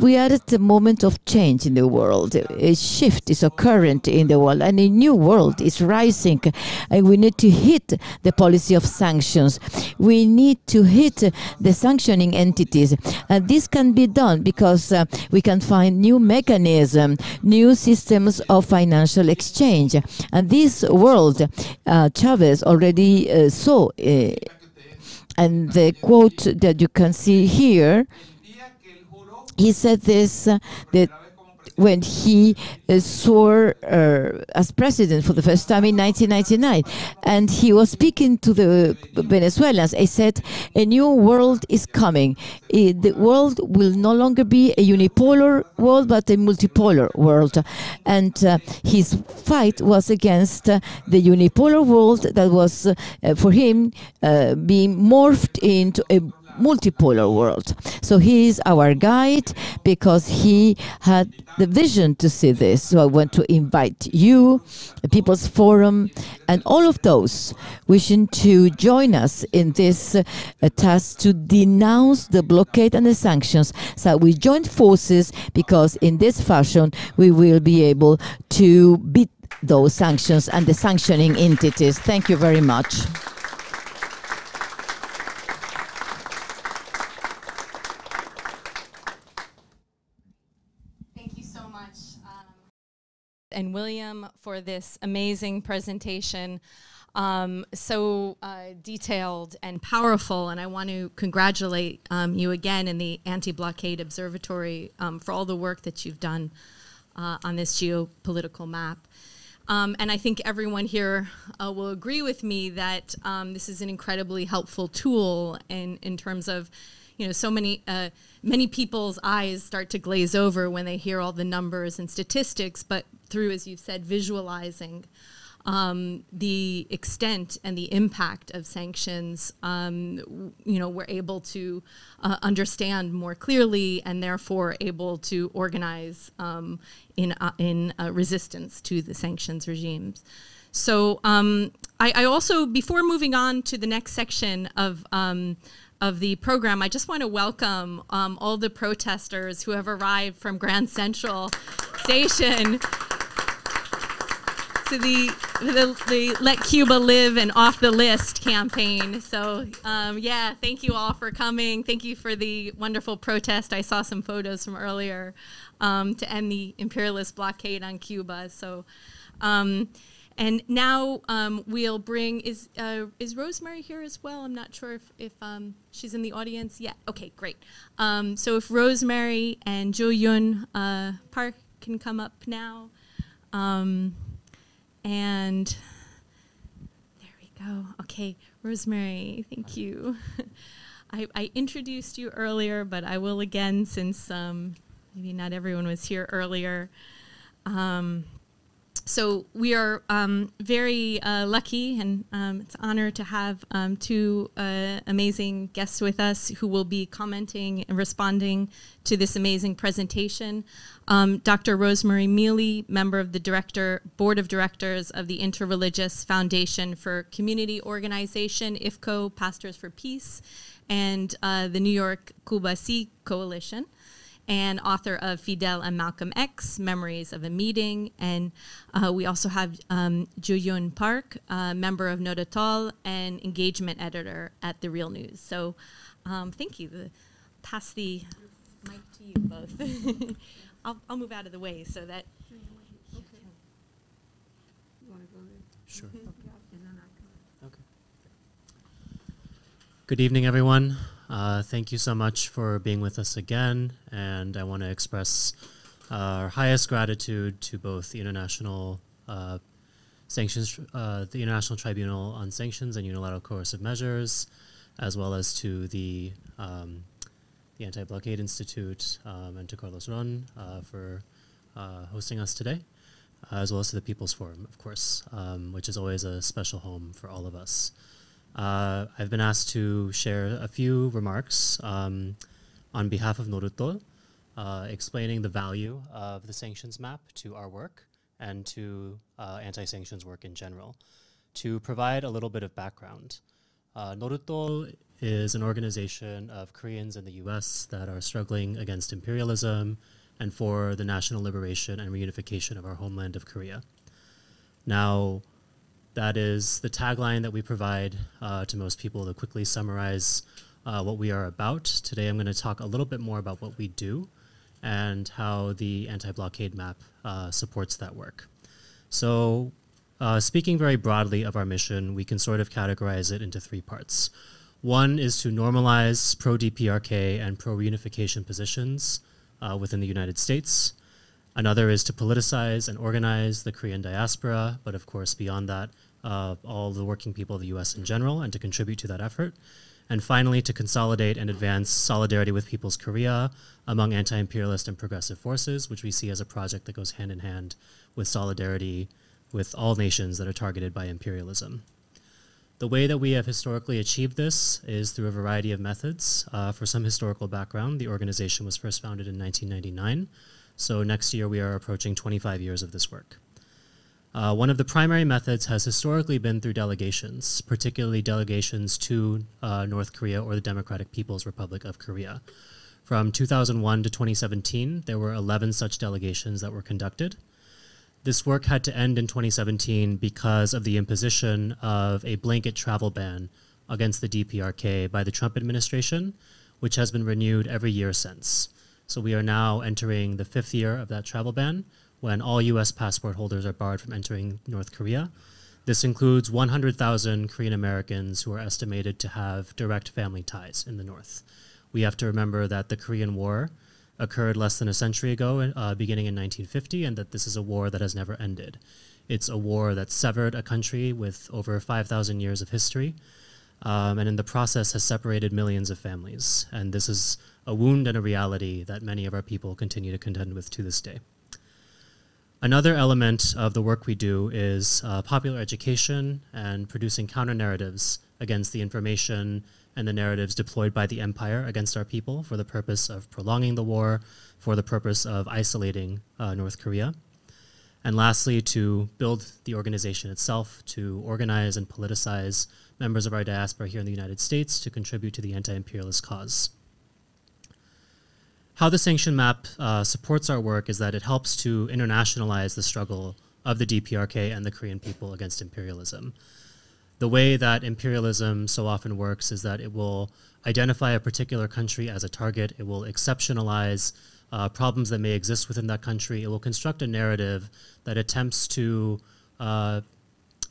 we are at a moment of change in the world. A shift is occurring in the world, and a new world is rising, and we need to hit the policy of sanctions. We need to hit the sanctioning entities, and this can be done because uh, we can find new mechanisms, new systems of financial exchange, and this world uh, Chavez already uh, saw. Uh, and the quote that you can see here, he said this uh, that when he uh, swore uh, as president for the first time in 1999. And he was speaking to the Venezuelans. He said, A new world is coming. Uh, the world will no longer be a unipolar world, but a multipolar world. And uh, his fight was against uh, the unipolar world that was, uh, for him, being morphed into a multipolar world. So he is our guide because he had the vision to see this. So I want to invite you, the People's Forum, and all of those wishing to join us in this uh, task to denounce the blockade and the sanctions. So we join forces because in this fashion we will be able to beat those sanctions and the sanctioning entities. Thank you very much. And William for this amazing presentation. Um, so uh, detailed and powerful, and I want to congratulate um, you again in the Anti-Blockade Observatory um, for all the work that you've done uh, on this geopolitical map. Um, and I think everyone here uh, will agree with me that um, this is an incredibly helpful tool in, in terms of you know, so many uh, many people's eyes start to glaze over when they hear all the numbers and statistics, but through, as you've said, visualizing um, the extent and the impact of sanctions, um, you know, we're able to uh, understand more clearly and therefore able to organize um, in, uh, in uh, resistance to the sanctions regimes. So um, I, I, also, before moving on to the next section of um, of the program, I just want to welcome um, all the protesters who have arrived from Grand Central Station to the, the, the, Let Cuba Live and Off the List campaign. So, um, yeah, thank you all for coming. Thank you for the wonderful protest. I saw some photos from earlier um, to end the imperialist blockade on Cuba. So, um, and now um, we'll bring is uh, is Rosemari here as well? I'm not sure if, if um, she's in the audience yet. Okay, great. Um, so if Rosemari and Juyun uh, Park can come up now, um, and there we go. Okay, Rosemari, thank you. I, I, introduced you earlier, but I will again since um, maybe not everyone was here earlier. Um, so we are um, very uh, lucky and um, it's an honor to have um, two uh, amazing guests with us who will be commenting and responding to this amazing presentation. Um, Dr. Rosemari Mealy, member of the director board of directors of the Interreligious Foundation for Community Organization, IFCO Pastors for Peace, and uh, the New York Cuba Sea Coalition and author of Fidel and Malcolm X, Memories of a Meeting. And uh, we also have um, Juyun Park, uh, member of Nodutdol and engagement editor at The Real News. So um, thank you. The, pass the mic to you both. I'll, I'll move out of the way so that. Sure. Okay. Good evening, everyone. Uh, thank you so much for being with us again, and I want to express our highest gratitude to both the International uh, Sanctions, uh, the International Tribunal on Sanctions and Unilateral Coercive Measures, as well as to the um, the Anti-Blockade Institute um, and to Carlos Ron uh, for uh, hosting us today, as well as to the People's Forum, of course, um, which is always a special home for all of us. Uh, I've been asked to share a few remarks um, on behalf of Nodutdol, uh, explaining the value of the sanctions map to our work and to uh, anti-sanctions work in general. To provide a little bit of background, uh, is an organization of Koreans in the US that are struggling against imperialism and for the national liberation and reunification of our homeland of Korea. Now, that is the tagline that we provide uh, to most people to quickly summarize uh, what we are about. Today, I'm going to talk a little bit more about what we do and how the anti blockade map uh, supports that work. So, uh, speaking very broadly of our mission, we can sort of categorize it into three parts. One is to normalize pro DPRK and pro reunification positions uh, within the United States. Another is to politicize and organize the Korean diaspora, but of course, beyond that, uh, all the working people of the US in general, and to contribute to that effort. And finally, to consolidate and advance solidarity with People's Korea among anti imperialist and progressive forces, which we see as a project that goes hand in hand with solidarity with all nations that are targeted by imperialism. The way that we have historically achieved this is through a variety of methods. Uh, for some historical background, the organization was first founded in 1999. So next year we are approaching 25 years of this work. Uh, one of the primary methods has historically been through delegations, particularly delegations to uh, North Korea or the Democratic People's Republic of Korea. From 2001 to 2017, there were 11 such delegations that were conducted. This work had to end in 2017 because of the imposition of a blanket travel ban against the DPRK by the Trump administration, which has been renewed every year since. So we are now entering the fifth year of that travel ban when all US passport holders are barred from entering North Korea. This includes 100,000 Korean Americans who are estimated to have direct family ties in the North. We have to remember that the Korean War occurred less than a century ago, uh, beginning in 1950, and that this is a war that has never ended. It's a war that severed a country with over 5,000 years of history, um, and in the process has separated millions of families. And this is a wound and a reality that many of our people continue to contend with to this day. Another element of the work we do is uh, popular education and producing counter narratives against the information and the narratives deployed by the empire against our people for the purpose of prolonging the war, for the purpose of isolating uh, North Korea. And lastly, to build the organization itself, to organize and politicize members of our diaspora here in the United States to contribute to the anti imperialist cause. How the sanction map uh, supports our work is that it helps to internationalize the struggle of the DPRK and the Korean people against imperialism. The way that imperialism so often works is that it will identify a particular country as a target, it will exceptionalize uh, problems that may exist within that country, it will construct a narrative that attempts to uh,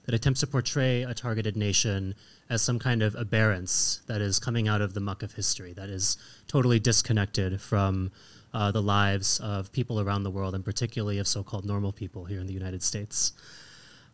that attempts to portray a targeted nation as some kind of aberrance that is coming out of the muck of history, that is totally disconnected from uh, the lives of people around the world, and particularly of so-called normal people here in the United States.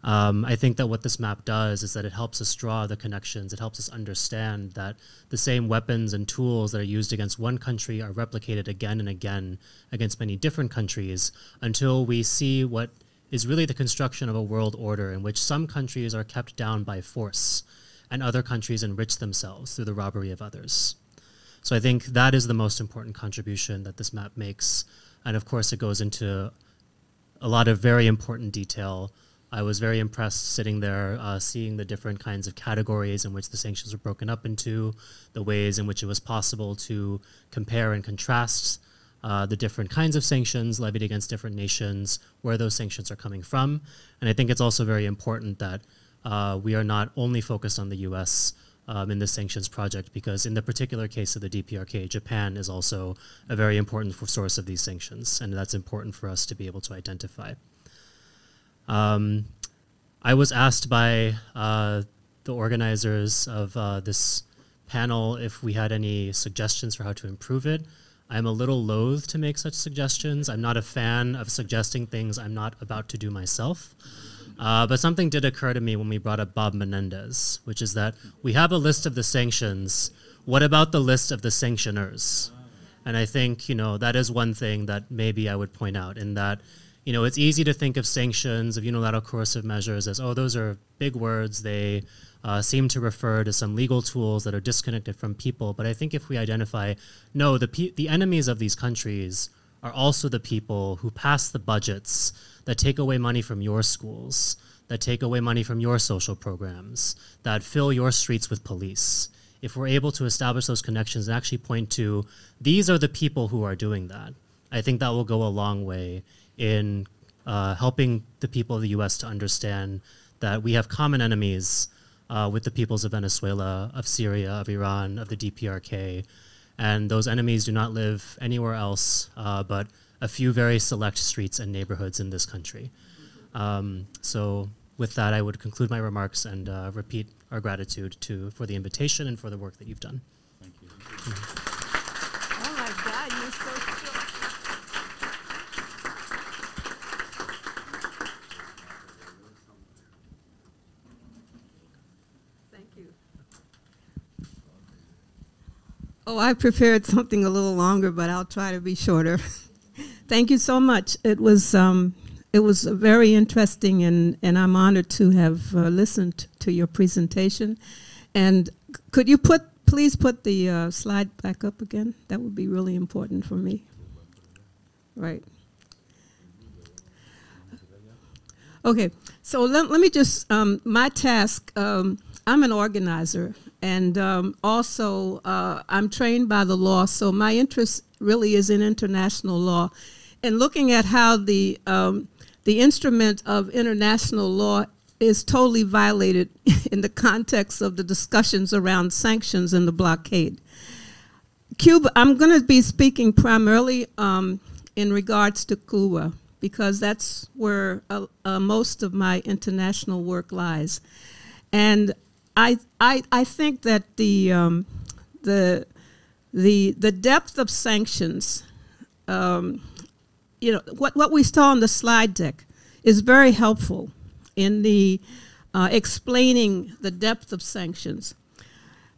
Um, I think that what this map does is that it helps us draw the connections. It helps us understand that the same weapons and tools that are used against one country are replicated again and again against many different countries until we see what is really the construction of a world order in which some countries are kept down by force and other countries enrich themselves through the robbery of others. So I think that is the most important contribution that this map makes. And of course, it goes into a lot of very important detail I was very impressed sitting there, uh, seeing the different kinds of categories in which the sanctions were broken up into, the ways in which it was possible to compare and contrast uh, the different kinds of sanctions levied against different nations, where those sanctions are coming from. And I think it's also very important that uh, we are not only focused on the US um, in this sanctions project, because in the particular case of the DPRK, Japan is also a very important source of these sanctions, and that's important for us to be able to identify. Um, I was asked by uh, the organizers of uh, this panel if we had any suggestions for how to improve it. I'm a little loath to make such suggestions. I'm not a fan of suggesting things I'm not about to do myself. Uh, but something did occur to me when we brought up Bob Menendez, which is that we have a list of the sanctions. What about the list of the sanctioners? And I think, you know, that is one thing that maybe I would point out in that, you know, it's easy to think of sanctions, of unilateral coercive measures as, oh, those are big words. They uh, seem to refer to some legal tools that are disconnected from people. But I think if we identify, no, the, pe- the enemies of these countries are also the people who pass the budgets that take away money from your schools, that take away money from your social programs, that fill your streets with police if we're able to establish those connections and actually point to these are the people who are doing that, I think that will go a long way in uh, helping the people of the U.S. to understand that we have common enemies uh, with the peoples of Venezuela, of Syria, of Iran, of the DPRK, and those enemies do not live anywhere else uh, but a few very select streets and neighborhoods in this country. Um, so with that, I would conclude my remarks and uh, repeat our gratitude to for the invitation and for the work that you've done. Thank you. Oh my God, you're so short. Thank you. Oh, I prepared something a little longer, but I'll try to be shorter. Thank you so much. It was um, it was very interesting, and, and I'm honored to have uh, listened to your presentation. And could you put, please put the uh, slide back up again? That would be really important for me. Right. Okay, so let, let me just, um, my task, um, I'm an organizer, and um, also uh, I'm trained by the law, so my interest really is in international law and looking at how the um, the instrument of international law is totally violated in the context of the discussions around sanctions and the blockade. Cuba, I'm going to be speaking primarily um, in regards to Cuba because that's where uh, uh, most of my international work lies. And I, I, I think that the, um, the, the, the depth of sanctions um, you know, what, what we saw on the slide deck is very helpful in the uh, explaining the depth of sanctions.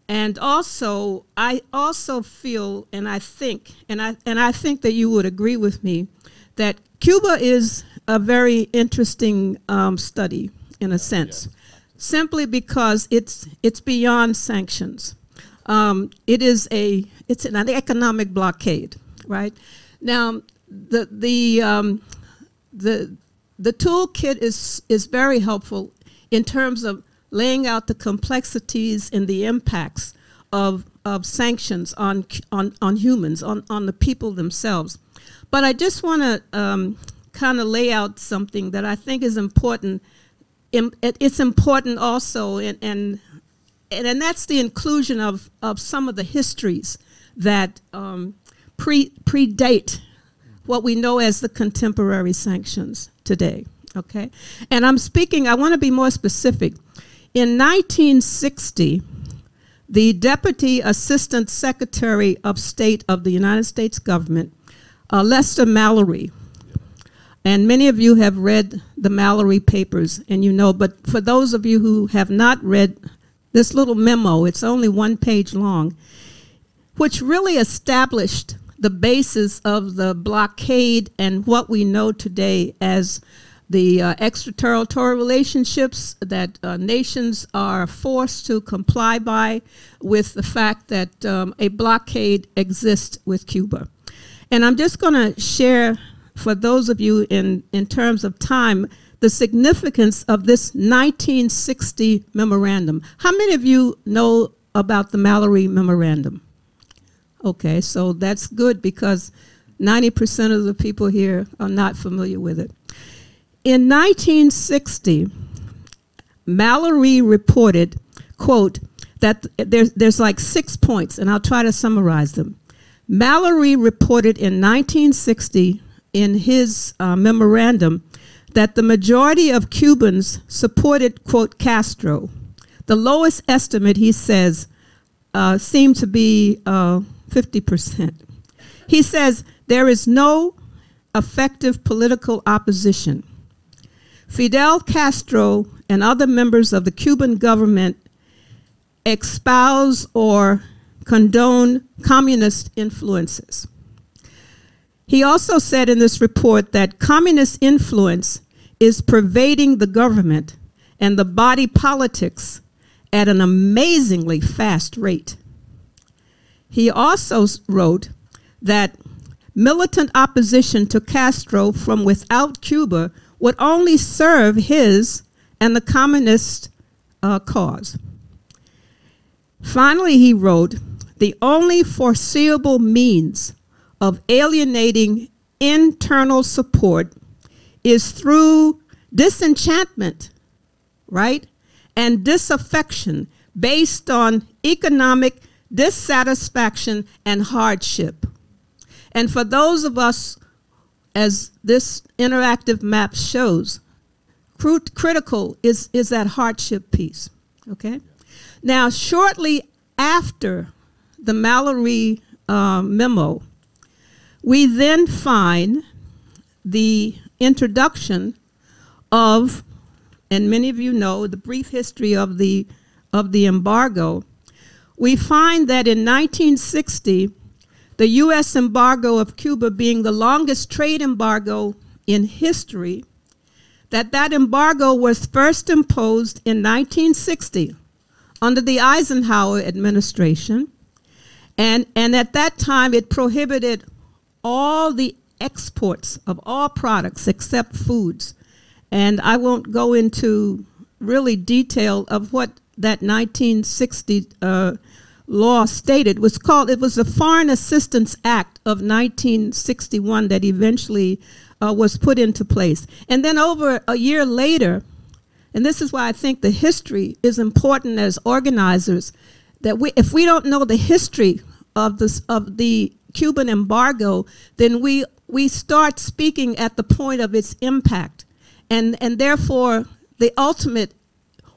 And also, I also feel, and I think, and I, and I think that you would agree with me, that Cuba is a very interesting um, study in a sense, simply because it's, it's beyond sanctions. Um, it is a, it's an economic blockade, right? Now, the the um, the the toolkit is is very helpful in terms of laying out the complexities and the impacts of of sanctions on on on humans on on the people themselves. But I just want to um, kind of lay out something that I think is important. It's important also, and and and that's the inclusion of of some of the histories that um, pre predate what we know as the contemporary sanctions today. Okay? And I'm speaking, I want to be more specific. In 1960, the Deputy Assistant Secretary of State of the United States government, uh, Lester Mallory, and many of you have read the Mallory papers, and you know, but for those of you who have not read this little memo, it's only one page long, which really established the basis of the blockade and what we know today as the uh, extraterritorial relationships that uh, nations are forced to comply by with the fact that um, a blockade exists with Cuba. And I'm just going to share for those of you in, in terms of time the significance of this 1960 memorandum. How many of you know about the Mallory Memorandum? Okay, so that's good because 90% of the people here are not familiar with it. In 1960, Mallory reported, quote, that there's, there's like six points, and I'll try to summarize them. Mallory reported in 1960 in his uh, memorandum that the majority of Cubans supported, quote, Castro. The lowest estimate, he says, uh, seemed to be uh, 50%. He says there is no effective political opposition. Fidel Castro and other members of the Cuban government espouse or condone communist influences. He also said in this report that communist influence is pervading the government and the body politics at an amazingly fast rate. He also wrote that militant opposition to Castro from without Cuba would only serve his and the communist uh, cause. Finally, he wrote, the only foreseeable means of alienating internal support is through disenchantment, right? And disaffection based on economic dissatisfaction and hardship. And for those of us, as this interactive map shows, critical is, is that hardship piece, okay? Now, shortly after the Mallory uh, memo, we then find the introduction of, and many of you know the brief history of the, of the embargo. We find that in 1960, the U.S. embargo of Cuba being the longest trade embargo in history, that that embargo was first imposed in 1960 under the Eisenhower administration. And, and at that time, it prohibited all the exports of all products except foods. And I won't go into really detail of what that 1960 uh, law stated. It was called, it was the Foreign Assistance Act of 1961 that eventually uh, was put into place. And then over a year later, and this is why I think the history is important as organizers, that we, if we don't know the history of, this, of the Cuban embargo, then we, we start speaking at the point of its impact. And, and therefore, the ultimate,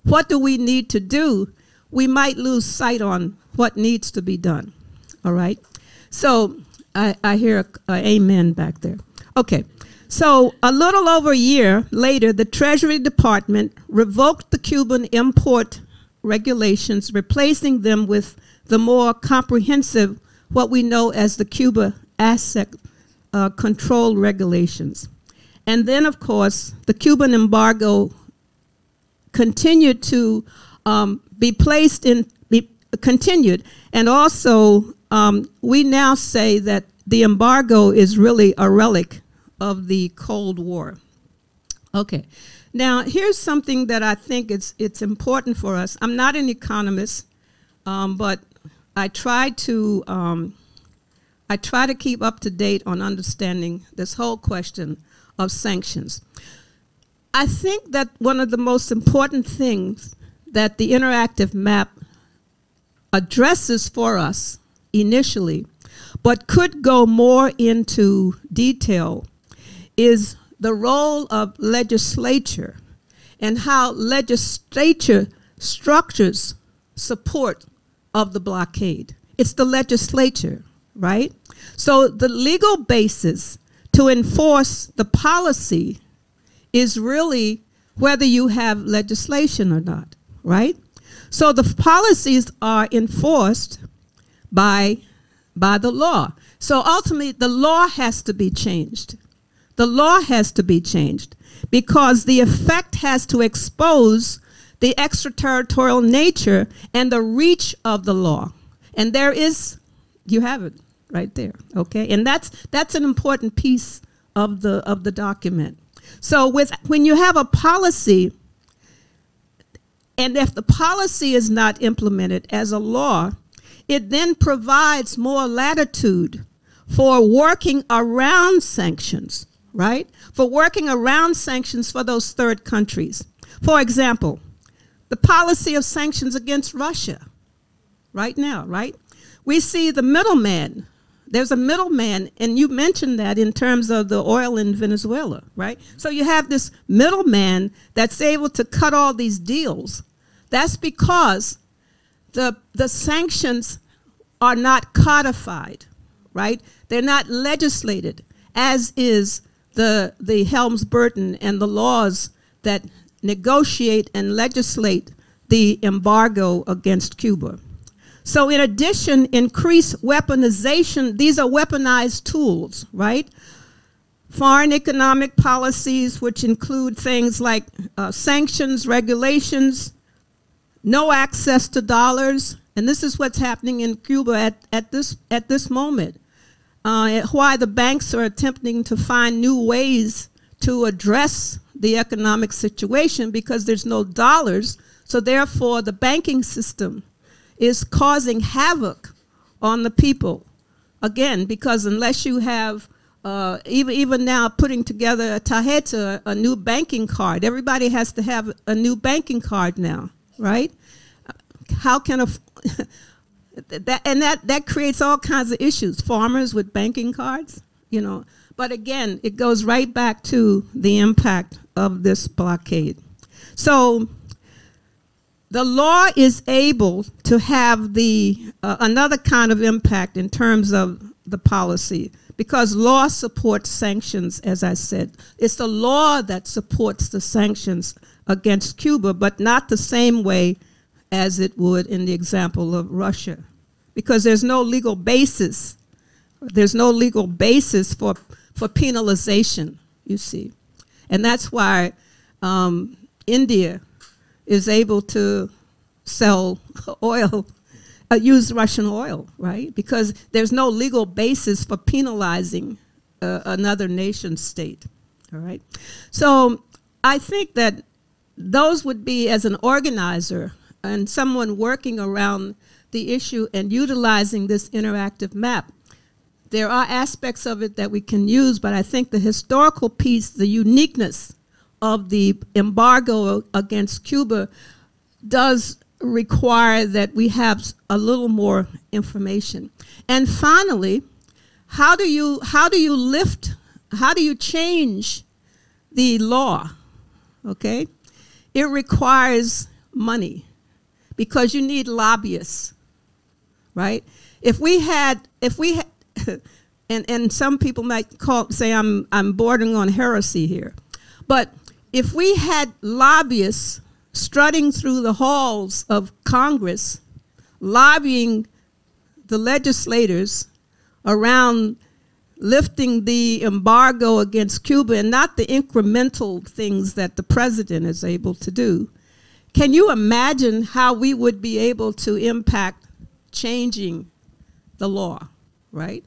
what do we need to do, we might lose sight on what needs to be done. All right? So I, I hear a, a amen back there. Okay. So, a little over a year later, the Treasury Department revoked the Cuban import regulations, replacing them with the more comprehensive, what we know as the Cuba Asset uh, Control Regulations. And then, of course, the Cuban embargo continued to um, be placed in, be continued. And also, um, we now say that the embargo is really a relic of the Cold War. Okay. Now, here's something that I think it's, it's important for us. I'm not an economist, um, but I try to um, I try to keep up to date on understanding this whole question of sanctions. I think that one of the most important things that the interactive map addresses for us initially, but could go more into detail is the role of legislature and how legislature structures support of the blockade. It's the legislature, right? So the legal basis to enforce the policy is really whether you have legislation or not, right? So the policies are enforced by, by the law. So ultimately, the law has to be changed. The law has to be changed because the effect has to expose the extraterritorial nature and the reach of the law. And there is, you have it right there, okay? And that's, that's an important piece of the, of the document. So with, when you have a policy, and if the policy is not implemented as a law, it then provides more latitude for working around sanctions right? For working around sanctions for those third countries. For example, the policy of sanctions against Russia right now, right? We see the middleman. There's a middleman, and you mentioned that in terms of the oil in Venezuela, right? So you have this middleman that's able to cut all these deals. That's because the, the sanctions are not codified, right? They're not legislated, as is the, the Helms-Burton and the laws that negotiate and legislate the embargo against Cuba. So in addition, increased weaponization, these are weaponized tools, right? Foreign economic policies, which include things like uh, sanctions, regulations, no access to dollars, and this is what's happening in Cuba at, at, this, at this moment. Uh, why the banks are attempting to find new ways to address the economic situation because there's no dollars, so therefore the banking system is causing havoc on the people. Again, because unless you have uh, even even now putting together a tarjeta, a new banking card. Everybody has to have a new banking card now, right? How can a that and that that creates all kinds of issues. Farmers with banking cards, you know. But again, it goes right back to the impact of this blockade. So the law is able to have the uh, another kind of impact in terms of the policy because law supports sanctions as i said it's the law that supports the sanctions against cuba but not the same way as it would in the example of russia because there's no legal basis there's no legal basis for for penalization you see and that's why um, india is able to sell oil, uh, use Russian oil, right? Because there's no legal basis for penalizing uh, another nation state, all right? So I think that those would be, as an organizer and someone working around the issue and utilizing this interactive map, there are aspects of it that we can use, but I think the historical piece, the uniqueness of the embargo against Cuba does require that we have a little more information. And finally, how do you how do you lift how do you change the law? Okay? It requires money because you need lobbyists. Right? If we had if we and and some people might call say I'm I'm bordering on heresy here. But if we had lobbyists strutting through the halls of Congress, lobbying the legislators around lifting the embargo against Cuba and not the incremental things that the president is able to do. Can you imagine how we would be able to impact changing the law, right?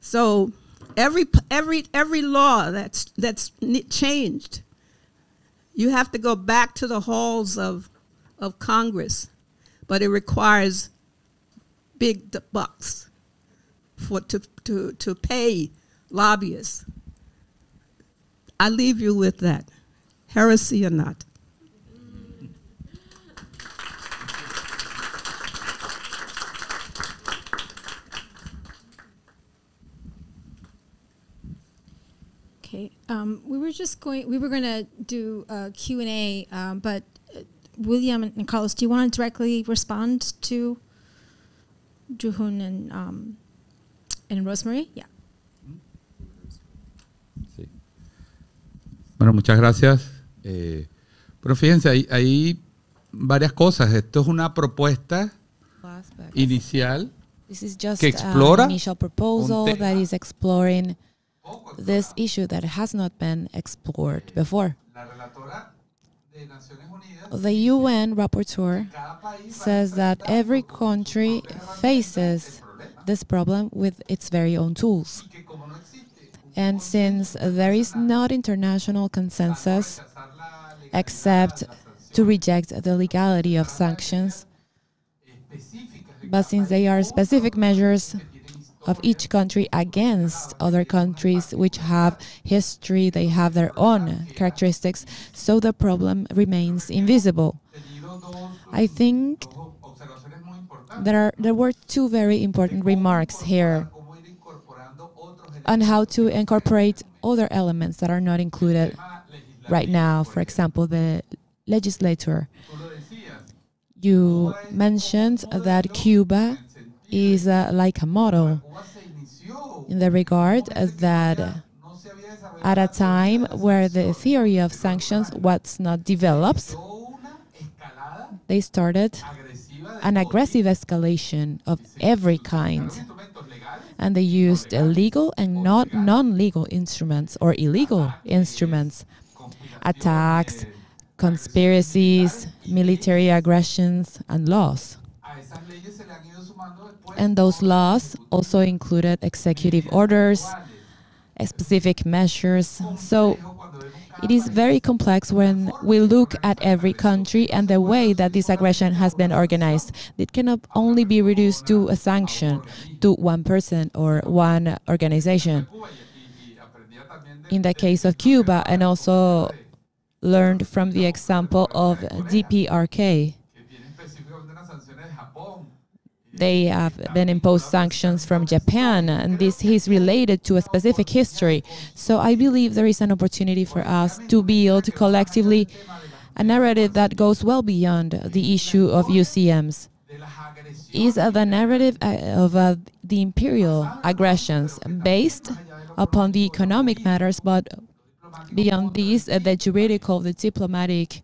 So every every every law that's that's changed you have to go back to the halls of, of Congress, but it requires big bucks for, to, to, to pay lobbyists. I leave you with that, heresy or not. Okay, um, we were just going, we were going to do a Q&A, um, but uh, William and Carlos, do you want to directly respond to Juyun and, um, and Rosemari? Yeah. Sí. Bueno, muchas gracias. Eh, pero fíjense, hay, hay, varias cosas. Esto es una propuesta inicial This is just que explora an initial proposal that is exploring this issue that has not been explored before. The UN rapporteur says that every country faces this problem with its very own tools. And since there is not international consensus except to reject the legality of sanctions, but since they are specific measures of each country against other countries which have history, they have their own characteristics, so the problem remains invisible. I think there are there were two very important remarks here on how to incorporate other elements that are not included right now. For example, the legislature. You mentioned that Cuba is uh, like a model in the regard that at a time where the theory of sanctions was not developed, they started an aggressive escalation of every kind. And they used legal and not non legal instruments or illegal instruments, attacks, conspiracies, military aggressions, and laws. And those laws also included executive orders, specific measures. So it is very complex when we look at every country and the way that this aggression has been organized. It cannot only be reduced to a sanction, to one person or one organization. In the case of Cuba, and also learned from the example of DPRK. They have been imposed sanctions from Japan, and this is related to a specific history. So I believe there is an opportunity for us to build collectively a narrative that goes well beyond the issue of UCMs. Is the narrative uh, of uh, the imperial aggressions based upon the economic matters, but beyond these, uh, the juridical, the diplomatic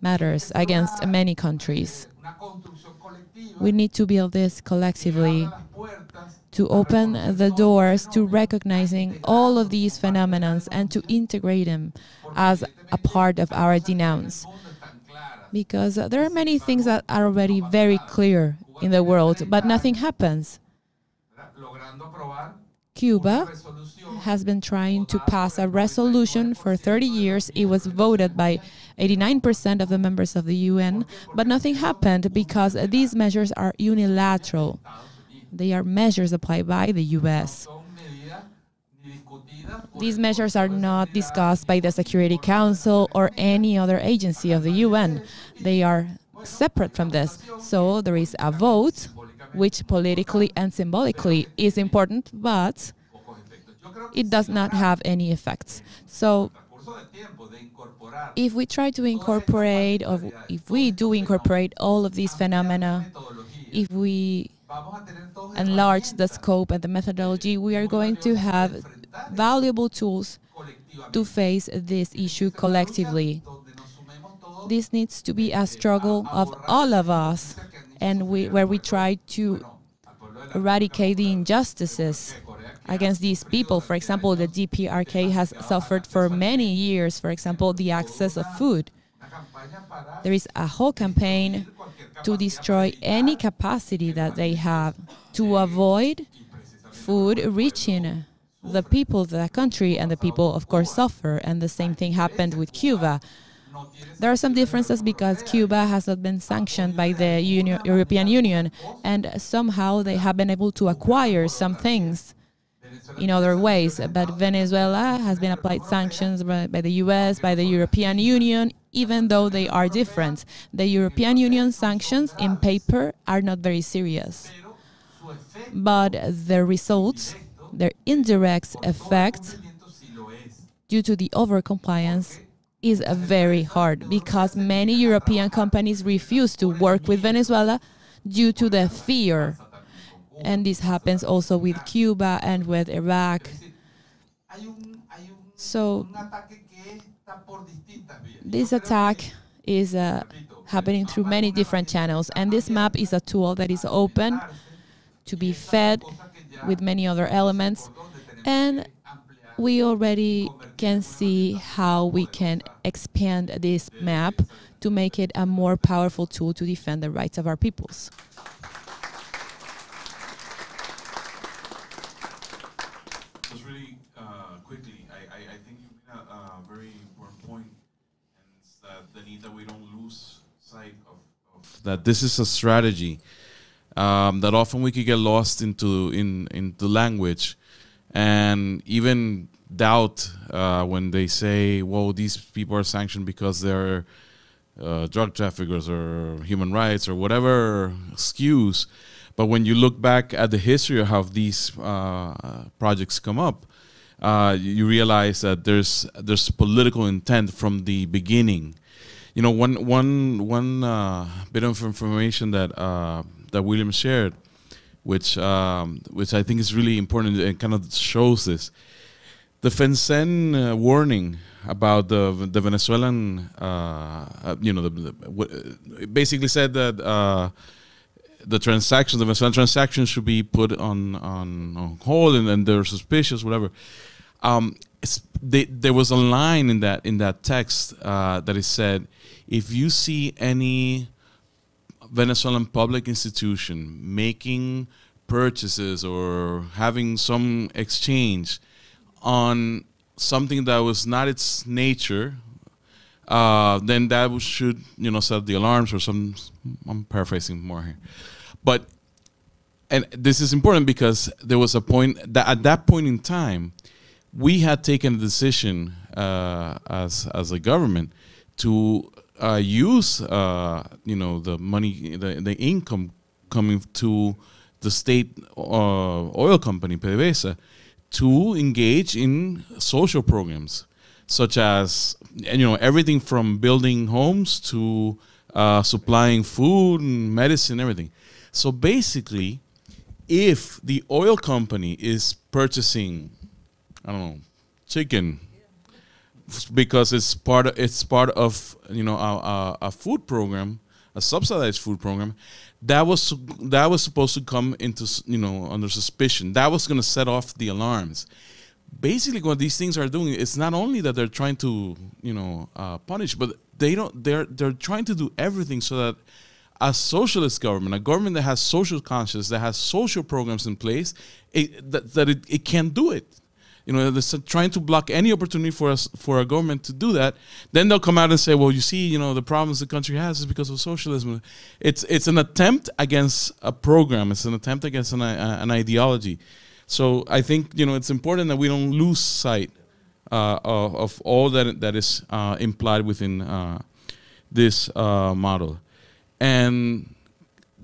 matters against many countries. We need to build this collectively to open the doors to recognizing all of these phenomena and to integrate them as a part of our denounce. Because there are many things that are already very clear in the world, but nothing happens. Cuba has been trying to pass a resolution for 30 years. It was voted by 89% of the members of the UN, but nothing happened because these measures are unilateral. They are measures applied by the US. These measures are not discussed by the Security Council or any other agency of the UN. They are separate from this. So there is a vote, which politically and symbolically is important, but it does not have any effects. So if we try to incorporate, or if we do incorporate all of these phenomena, if we enlarge the scope and the methodology, we are going to have valuable tools to face this issue collectively. This needs to be a struggle of all of us, and we, where we try to eradicate the injustices against these people. For example, the DPRK has suffered for many years, for example, the access of food. There is a whole campaign to destroy any capacity that they have to avoid food reaching the people of the country, and the people, of course, suffer. And the same thing happened with Cuba. There are some differences because Cuba has not been sanctioned by the Union, European Union, and somehow they have been able to acquire some things in other ways. But Venezuela has been applied sanctions by, by the US, by the European Union, even though they are different. The European Union sanctions in paper are not very serious. But the results, their indirect effect due to the overcompliance is very hard because many European companies refuse to work with Venezuela due to the fear and this happens also with Cuba and with Iraq. So this attack is uh, happening through many different channels, and this map is a tool that is open to be fed with many other elements, and we already can see how we can expand this map to make it a more powerful tool to defend the rights of our peoples. That this is a strategy um, that often we could get lost into in into language and even doubt uh, when they say, "Well, these people are sanctioned because they're uh, drug traffickers or human rights or whatever excuse." But when you look back at the history of how these uh, projects come up, uh, you realize that there's there's political intent from the beginning you know, one one one uh, bit of information that uh, that William shared which um, which I think is really important and kind of shows this. The FinCEN uh, warning about the the Venezuelan, uh, uh, you know, the, the, basically said that uh, the transactions, the Venezuelan transactions, should be put on on, on hold, and, and they're suspicious, whatever. Um, they, there was a line in that in that text uh, that it said, if you see any Venezuelan public institution making purchases or having some exchange on something that was not its nature, uh, then that should you know set the alarms or some. I'm paraphrasing more here, but and this is important because there was a point that at that point in time, we had taken a decision uh, as as a government to uh, use uh, you know the money the, the income coming to the state uh, oil company PDVSA to engage in social programs such as you know everything from building homes to uh, supplying food and medicine everything. So basically if the oil company is purchasing i don't know chicken. Because it's part of, it's part of you know a, a, food program a subsidized food program that was that was supposed to come into you know under suspicion. That was going to set off the alarms. Basically what these things are doing it's not only that they're trying to you know uh, punish but they don't they're they're trying to do everything so that a socialist government a government that has social conscience that has social programs in place it, that, that it, it can't do it you know they're trying to block any opportunity for us for a government to do that then they'll come out and say well you see you know the problems the country has is because of socialism. It's it's an attempt against a program. It's an attempt against an, uh, an ideology. So I think you know it's important that we don't lose sight uh, of, of all that that is uh, implied within uh, this uh, model. And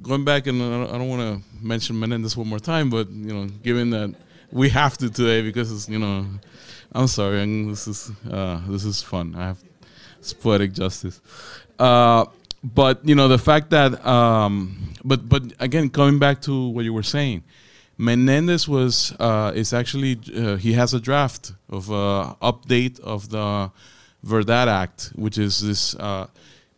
going back, and I don't want to mention Menendez one more time, but you know, given that we have to today because it's you know, I'm sorry, and this is uh, this is fun. I have it's poetic justice. Uh, but you know the fact that, um, but but again, coming back to what you were saying, Menendez was uh, is actually uh, he has a draft of uh, update of the Verdad Act, which is this, uh,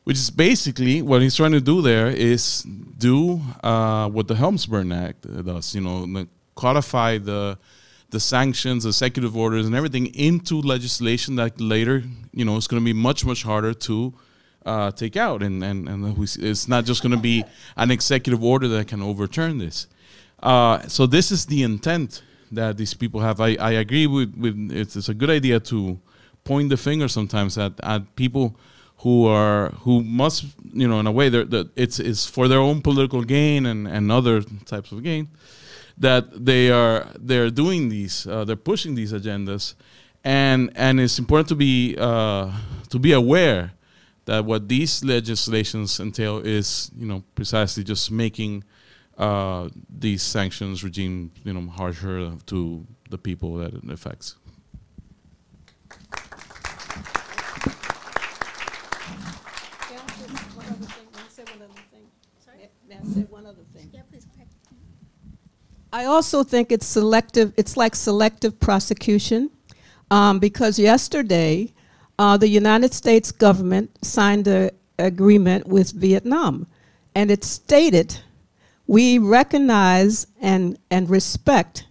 which is basically what he's trying to do there is do uh, what the Helms-Burton Act does, you know, codify the the sanctions, executive orders, and everything into legislation that later, you know, is going to be much much harder to uh, take out, and and and it's not just going to be an executive order that can overturn this. Uh, so this is the intent that these people have. I, I agree with, with it's, it's a good idea to point the finger sometimes at, at people who are who must you know in a way that it's it's for their own political gain and, and other types of gain that they are they're doing these uh, they're pushing these agendas. And and it's important to be uh, to be aware that what these legislations entail is you know precisely just making uh, these sanctions regime you know harsher to the people that it affects. I also think it's selective. It's like selective prosecution, um, because yesterday, uh, the United States government signed an agreement with Vietnam, and it stated, "We recognize and and respect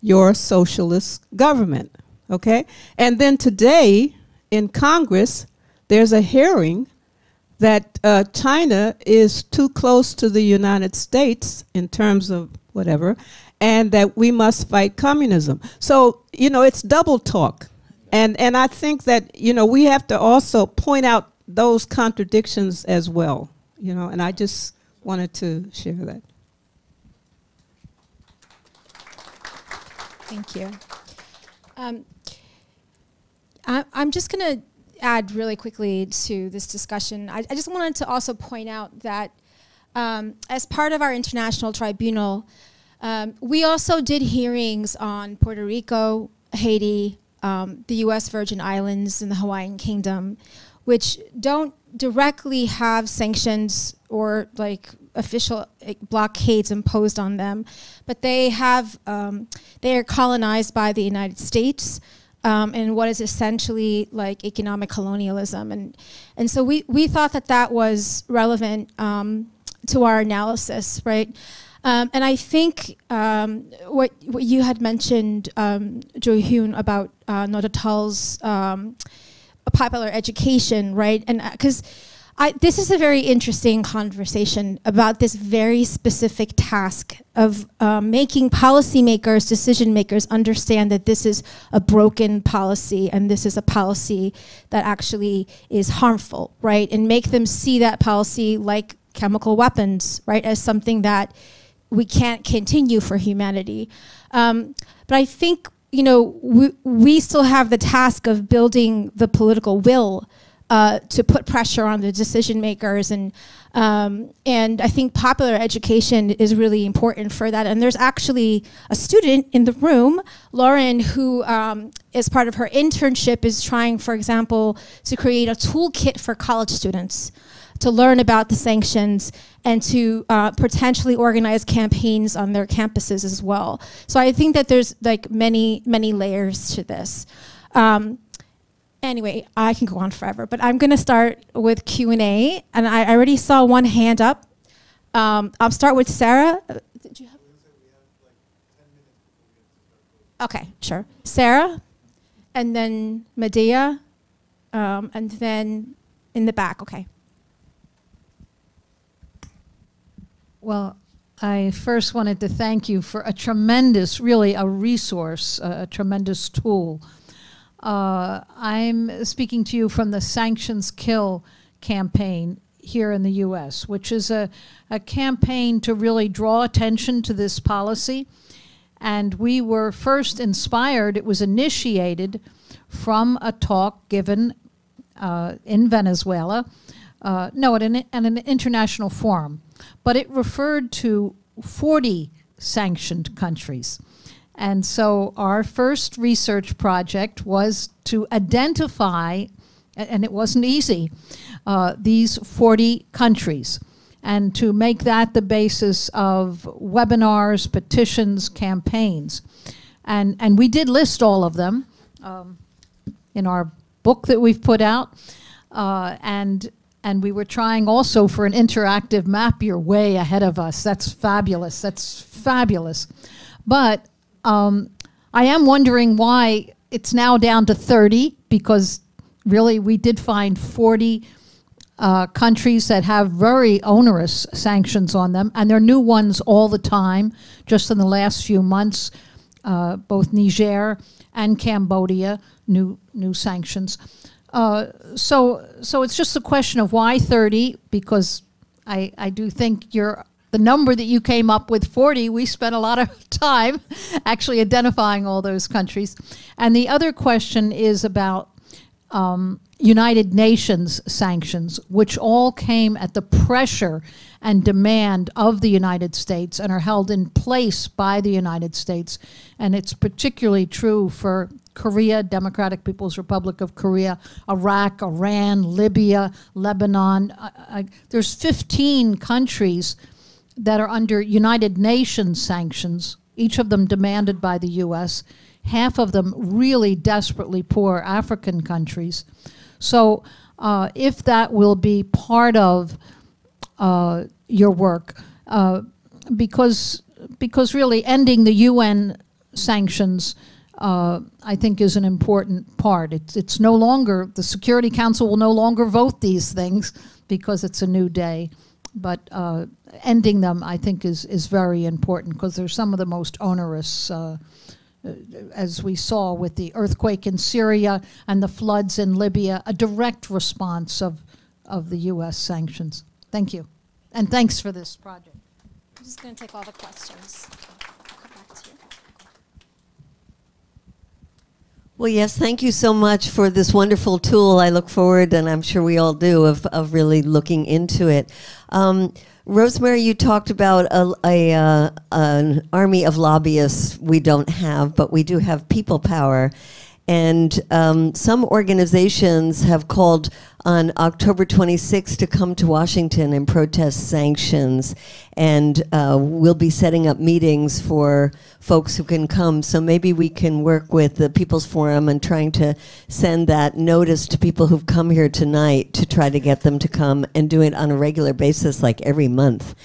your socialist government." Okay, and then today in Congress, there's a hearing that uh, China is too close to the United States in terms of whatever, and that we must fight communism. So, you know, it's double talk. And, and I think that, you know, we have to also point out those contradictions as well, you know, and I just wanted to share that. Thank you. Um, I, I'm just going to add really quickly to this discussion. I, I just wanted to also point out that um, as part of our international tribunal, um, we also did hearings on Puerto Rico, Haiti, um, the U.S. Virgin Islands, and the Hawaiian Kingdom, which don't directly have sanctions or like official blockades imposed on them, but they have um, they are colonized by the United States. Um, in what is essentially like economic colonialism, and and so we we thought that that was relevant um, to our analysis, right? Um, and I think um, what what you had mentioned, um, Hyun, about uh, Nodutdol's um, popular education, right? And because I, this is a very interesting conversation about this very specific task of uh, making policymakers, decision makers understand that this is a broken policy and this is a policy that actually is harmful, right? And make them see that policy like chemical weapons, right, as something that we can't continue for humanity. Um, but I think, you know, we, we still have the task of building the political will uh, to put pressure on the decision makers and um, and I think popular education is really important for that. And there's actually a student in the room, Lauren, who um, as part of her internship is trying, for example, to create a toolkit for college students to learn about the sanctions and to uh, potentially organize campaigns on their campuses as well. So I think that there's like many, many layers to this. Um, anyway, I can go on forever, but I'm going to start with Q&A, and I already saw one hand up. Um, I'll start with Sarah. Uh, did you have? Okay, sure. Sarah, and then Medea, um, and then in the back. Okay. Well, I first wanted to thank you for a tremendous, really a resource, a tremendous tool. Uh, I'm speaking to you from the Sanctions Kill campaign here in the US, which is a, a campaign to really draw attention to this policy. And we were first inspired, it was initiated from a talk given uh, in Venezuela, uh, no, at an, at an international forum, but it referred to 40 sanctioned countries. And so our first research project was to identify, and it wasn't easy, uh, these 40 countries and to make that the basis of webinars, petitions, campaigns. And, and we did list all of them um, in our book that we've put out. Uh, and, and we were trying also for an interactive map. You're way ahead of us. That's fabulous. That's fabulous. But um, I am wondering why it's now down to 30 because really we did find 40 uh, countries that have very onerous sanctions on them, and there are new ones all the time. Just in the last few months, uh, both Niger and Cambodia, new new sanctions. Uh, so so it's just a question of why 30 because I I do think you're the number that you came up with 40 we spent a lot of time actually identifying all those countries. And the other question is about um, united nations sanctions which all came at the pressure and demand of the united states and are held in place by the united states and it's particularly true for Korea, Democratic People's Republic of Korea, Iraq, Iran, Libya, Lebanon. There's 15 countries that are under United Nations sanctions, each of them demanded by the U.S., half of them really desperately poor African countries. So, uh, if that will be part of uh, your work, uh, because because really ending the UN sanctions, uh, I think, is an important part. It's it's no longer the Security Council will no longer vote these things because it's a new day but uh, ending them, I think, is, is very important because they're some of the most onerous, uh, uh, as we saw with the earthquake in Syria and the floods in Libya, a direct response of, of the U.S. sanctions. Thank you. And thanks for this project. I'm just going to take all the questions. Well, yes, thank you so much for this wonderful tool. I look forward, and I'm sure we all do, of, of really looking into it. Um, Rosemari, you talked about a, a uh, an army of lobbyists we don't have, but we do have people power. And um, some organizations have called on October 26th to come to Washington and protest sanctions. And uh, we'll be setting up meetings for folks who can come. So maybe we can work with the People's Forum and trying to send that notice to people who've come here tonight to try to get them to come and do it on a regular basis, like every month.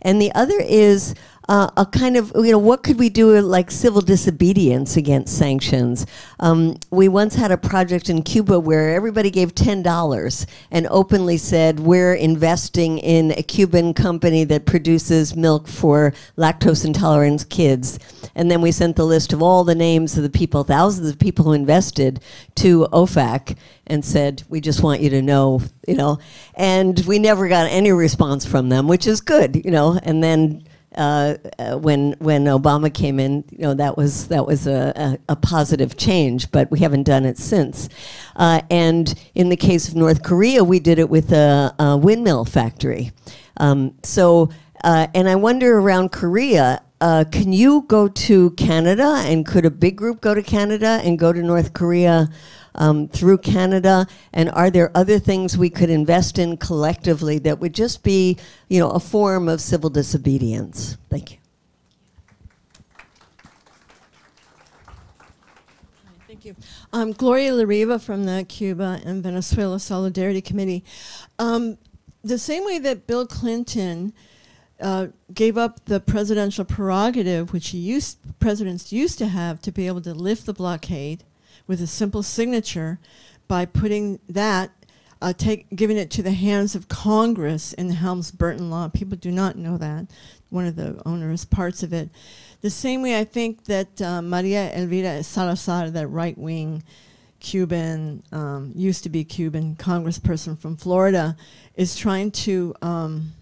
And the other is uh, a kind of, you know, what could we do like civil disobedience against sanctions? Um, we once had a project in Cuba where everybody gave $10 and openly said, we're investing in a Cuban company that produces milk for lactose intolerant kids. And then we sent the list of all the names of the people, thousands of people who invested to OFAC and said, we just want you to know, you know. And we never got any response from them, which is good, you know. And then uh, uh, when when Obama came in, you know that was that was a, a, a positive change, but we haven't done it since. Uh, and in the case of North Korea, we did it with a, a windmill factory. Um, so, uh, and I wonder around Korea. Uh, can you go to Canada, and could a big group go to Canada and go to North Korea um, through Canada? And are there other things we could invest in collectively that would just be, you know, a form of civil disobedience? Thank you. Thank you. Um, Gloria La Riva from the Cuba and Venezuela Solidarity Committee. Um, the same way that Bill Clinton uh, gave up the presidential prerogative, which he used, presidents used to have, to be able to lift the blockade with a simple signature by putting that, uh, take, giving it to the hands of Congress in the Helms-Burton law. People do not know that, one of the onerous parts of it. The same way I think that uh, Maria Elvira Salazar, that right-wing Cuban, um, used to be Cuban congressperson from Florida, is trying to um,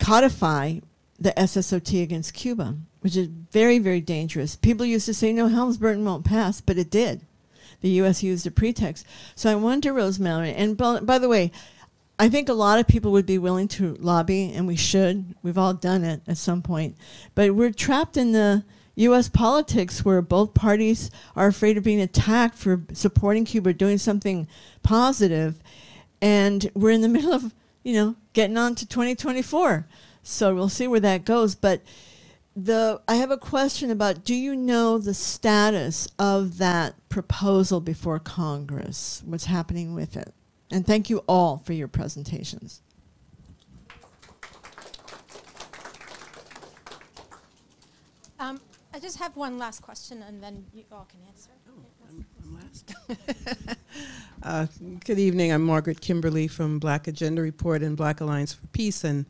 codify the SSOT against Cuba which is very, very dangerous. People used to say, no, Helms-Burton won't pass, but it did. The U.S. used a pretext. So I wonder, Rosemari, and by the way, I think a lot of people would be willing to lobby, and we should. We've all done it at some point. But we're trapped in the U.S. politics where both parties are afraid of being attacked for supporting Cuba, doing something positive, and we're in the middle of, you know, getting on to 2024. So we'll see where that goes. But the I have a question about do you know the status of that proposal before Congress? What's happening with it? And thank you all for your presentations. Um, I just have one last question, and then you all can answer. Oh, I'm, I'm last. uh, good evening. I'm Margaret Kimberly from Black Agenda Report and Black Alliance for Peace, and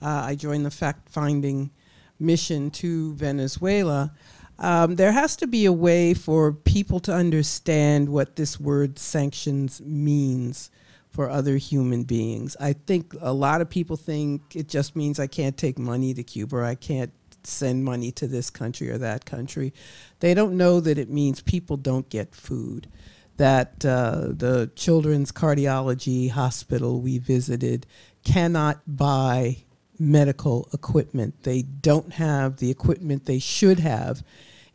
uh, I joined the fact-finding mission to Venezuela, um, there has to be a way for people to understand what this word sanctions means for other human beings. I think a lot of people think it just means I can't take money to Cuba, or I can't send money to this country or that country. They don't know that it means people don't get food. That uh, the Children's Cardiology Hospital we visited cannot buy medical equipment. They don't have the equipment they should have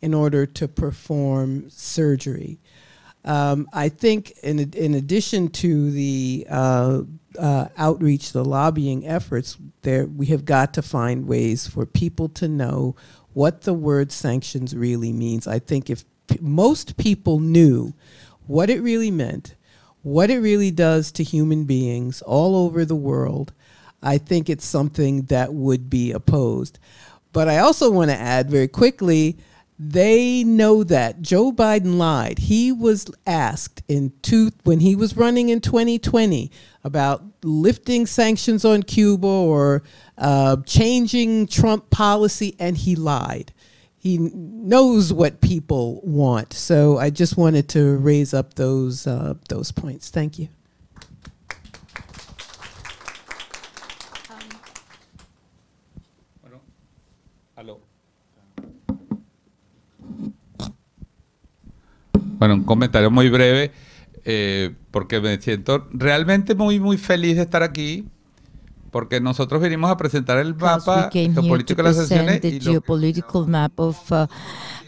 in order to perform surgery. Um, I think, in, in addition to the uh, uh, outreach, the lobbying efforts, there we have got to find ways for people to know what the word sanctions really means. I think if most people knew what it really meant, what it really does to human beings all over the world, I think it's something that would be opposed. But I also want to add very quickly they know that Joe Biden lied. He was asked in two, when he was running in 2020 about lifting sanctions on Cuba or uh, changing Trump policy, and he lied. He knows what people want. So I just wanted to raise up those uh, those points. Thank you. Bueno, un comentario muy breve, eh, porque me siento realmente muy, muy feliz de estar aquí, porque nosotros venimos a presentar el mapa geopolítico de las sanciones the geopolitical map of uh,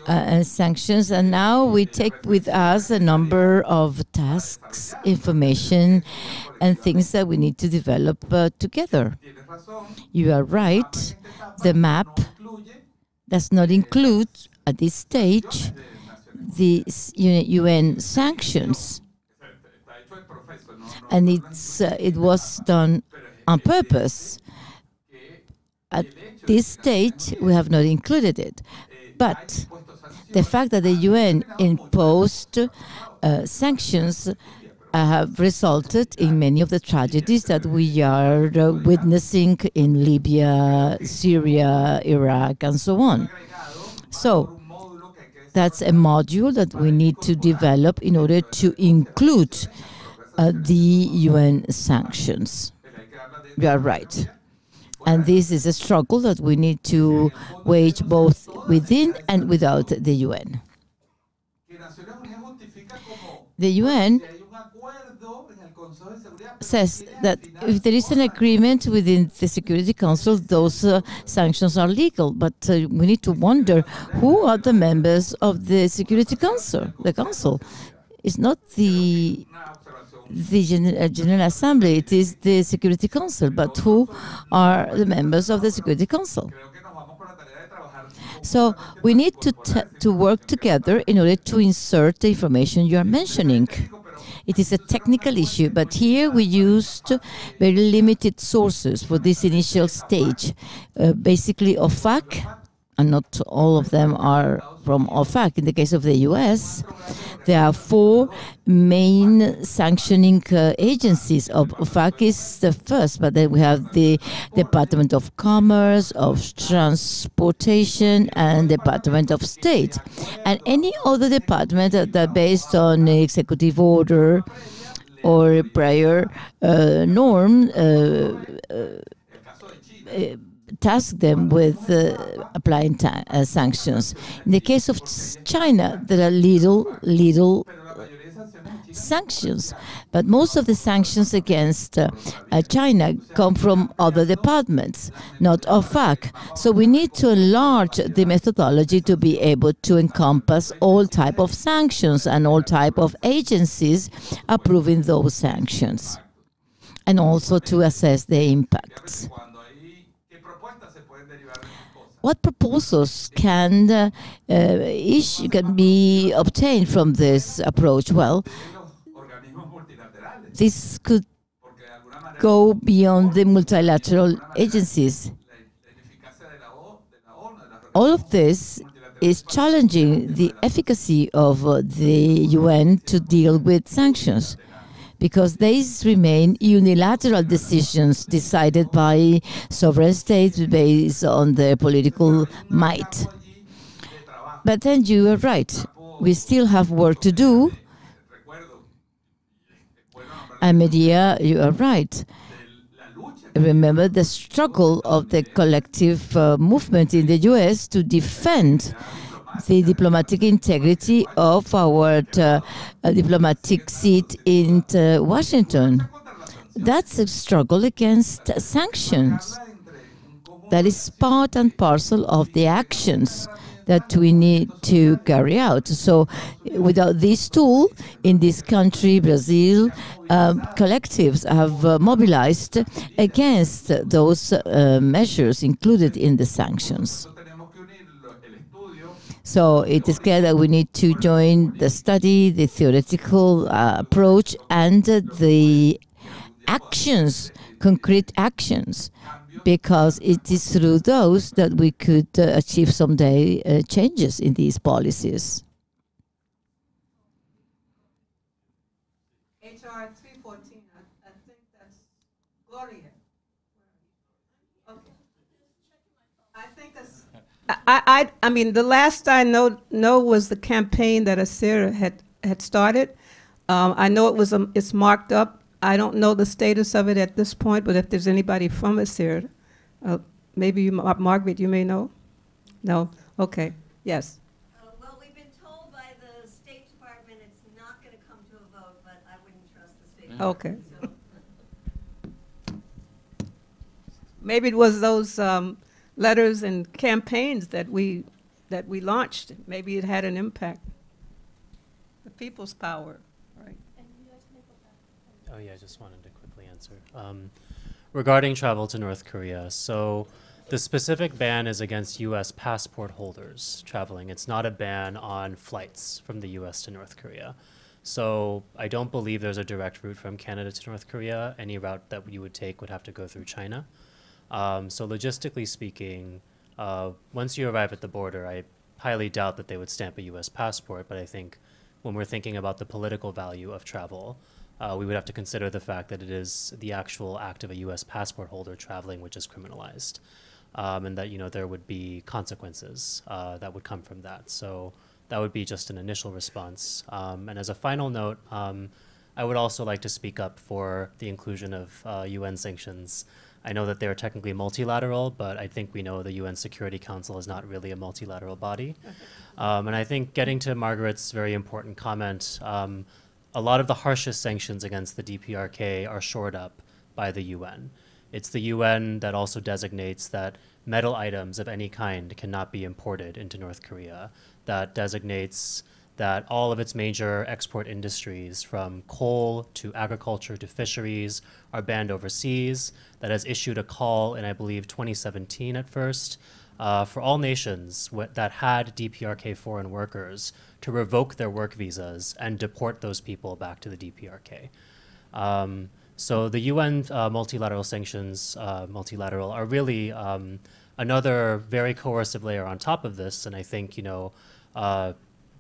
uh, sanctions, and now we take with us a number of tasks, information, and things that we need to develop uh, together. You are right. The map does not include, at this stage, the UN sanctions, and it's uh, it was done on purpose. At this stage, we have not included it, but the fact that the UN imposed uh, sanctions uh, have resulted in many of the tragedies that we are uh, witnessing in Libya, Syria, Iraq, and so on. So that's a module that we need to develop in order to include uh, the UN sanctions. You are right. And this is a struggle that we need to wage both within and without the UN. The UN says that if there is an agreement within the Security Council, those uh, sanctions are legal. But uh, we need to wonder who are the members of the Security Council. The Council It's not the the Gen- uh, General Assembly; it is the Security Council. But who are the members of the Security Council? So we need to to work together in order to insert the information you are mentioning. It is a technical issue, but here we used very limited sources for this initial stage. Uh, basically, OFAC, and not all of them are from OFAC. In the case of the US, there are four main sanctioning uh, agencies. Of OFAC is the first, but then we have the Department of Commerce, of Transportation, and Department of State. And any other department that are based on executive order or prior uh, norm uh, uh, task them with uh, applying uh, sanctions. In the case of China, there are little, little sanctions, but most of the sanctions against uh, China come from other departments, not OFAC. So we need to enlarge the methodology to be able to encompass all type of sanctions and all type of agencies approving those sanctions, and also to assess the impacts what proposals can uh, uh, issue, can be obtained from this approach? Well, this could go beyond the multilateral agencies. All of this is challenging the efficacy of uh, the UN to deal with sanctions because these remain unilateral decisions decided by sovereign states based on their political might. But then you are right. We still have work to do. And Medea, you are right. Remember the struggle of the collective uh, movement in the US to defend the diplomatic integrity of our uh, uh, diplomatic seat in uh, Washington. That's a struggle against sanctions. That is part and parcel of the actions that we need to carry out. So, without this tool, in this country, Brazil, um, collectives have uh, mobilized against those uh, measures included in the sanctions. So it is clear that we need to join the study, the theoretical uh, approach, and uh, the actions, concrete actions, because it is through those that we could uh, achieve someday uh, changes in these policies. HR 314, I, I think that's Gloria. Okay. I think that's. I, I, I mean, the last I know, know was the campaign that ACERE had, had started. Um, I know it was, um, it's marked up. I don't know the status of it at this point, but if there's anybody from ACERE, uh, maybe you, Mar- Margaret, you may know? No? Okay, yes. well, we've been told by the State Department it's not going to come to a vote, but I wouldn't trust the State Department. Okay. Department. maybe it was those um, letters and campaigns that we that we launched. Maybe it had an impact. The people's power, right? Oh yeah, I just wanted to quickly answer. Um, regarding travel to North Korea, so the specific ban is against U.S. passport holders traveling. It's not a ban on flights from the U.S. to North Korea. So I don't believe there's a direct route from Canada to North Korea. Any route that you would take would have to go through China. Um, so logistically speaking, uh, once you arrive at the border, I highly doubt that they would stamp a U.S. passport. But I think when we're thinking about the political value of travel, uh, we would have to consider the fact that it is the actual act of a U.S. passport holder traveling which is criminalized, um, and that you know there would be consequences uh, that would come from that. So that would be just an initial response. Um, and as a final note, um, I would also like to speak up for the inclusion of uh, UN sanctions. I know that they're technically multilateral, but I think we know the UN Security Council is not really a multilateral body. Um, and I think getting to Margaret's very important comment, um, a lot of the harshest sanctions against the DPRK are shored up by the UN. It's the UN that also designates that metal items of any kind cannot be imported into North Korea, that designates that all of its major export industries, from coal to agriculture to fisheries, are banned overseas, that has issued a call in, I believe, 2017 at first, uh, for all nations that had DPRK foreign workers to revoke their work visas and deport those people back to the DPRK. Um, so the UN uh, multilateral sanctions, uh, multilateral, are really um, another very coercive layer on top of this. And I think, you know, uh,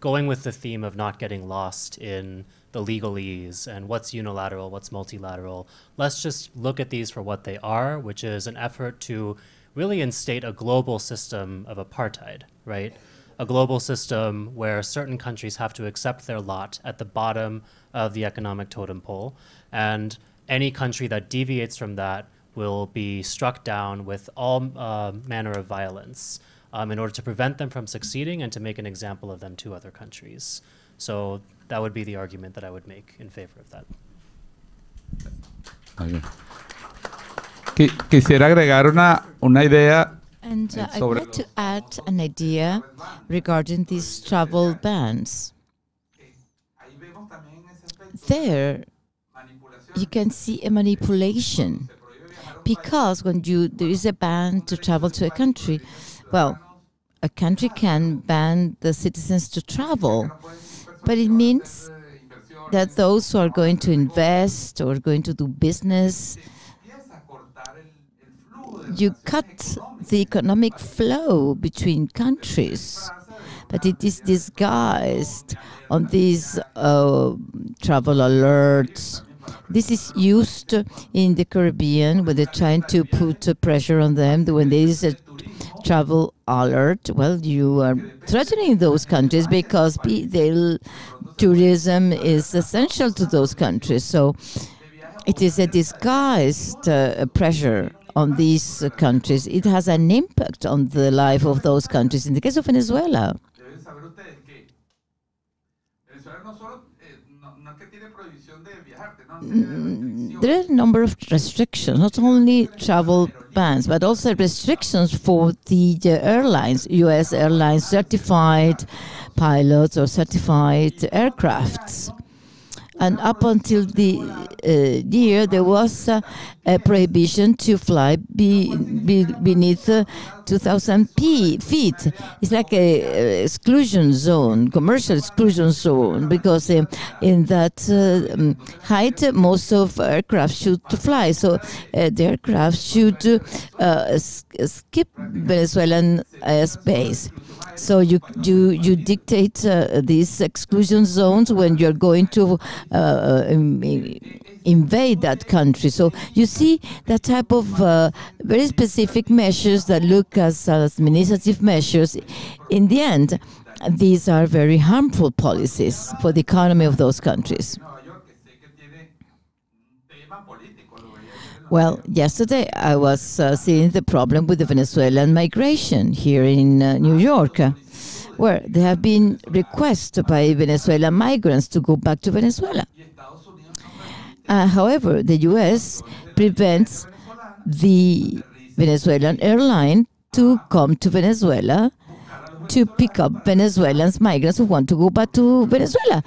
going with the theme of not getting lost in the legalese and what's unilateral, what's multilateral, let's just look at these for what they are, which is an effort to really instate a global system of apartheid, right? A global system where certain countries have to accept their lot at the bottom of the economic totem pole, and any country that deviates from that will be struck down with all uh, manner of violence um, in order to prevent them from succeeding and to make an example of them to other countries. So that would be the argument that I would make in favor of that. Muy bien. Quisiera agregar una, una idea And eh, uh, I'd like to add an idea regarding these travel bans. There, you can see a manipulation because when you there is a ban to travel to a country, well, a country can ban the citizens to travel, but it means that those who are going to invest or going to do business you cut the economic flow between countries, but it is disguised on these uh, travel alerts. This is used in the Caribbean when they're trying to put pressure on them. When there is a travel alert, well, you are threatening those countries because they'll- tourism is essential to those countries. So it is a disguised uh, pressure on these countries. It has an impact on the life of those countries. In the case of Venezuela, Deben saber ustedes que Venezuela no solo, eh, no, no es que tiene prohibición de viajar, no mm, Mm-hmm. there are a number of restrictions, not only travel bans, but also restrictions for the, the airlines, U.S. airlines, certified pilots or certified aircrafts. And up until the uh, year, there was uh, a prohibition to fly be, be, beneath uh, 2,000 p- feet. It's like a exclusion zone, commercial exclusion zone, because uh, in that uh, um, height, most of aircraft should fly. So uh, the aircraft should uh, skip Venezuelan airspace. So you you you dictate uh, these exclusion zones when you're going to uh, invade that country. So you see that type of uh, very specific measures that look as administrative measures. In the end, these are very harmful policies for the economy of those countries. Well, yesterday I was uh, seeing the problem with the Venezuelan migration here in uh, New York, uh, where there have been requests by Venezuelan migrants to go back to Venezuela. Uh, however, the U.S. prevents the Venezuelan airline to come to Venezuela to pick up Venezuelans migrants who want to go back to Venezuela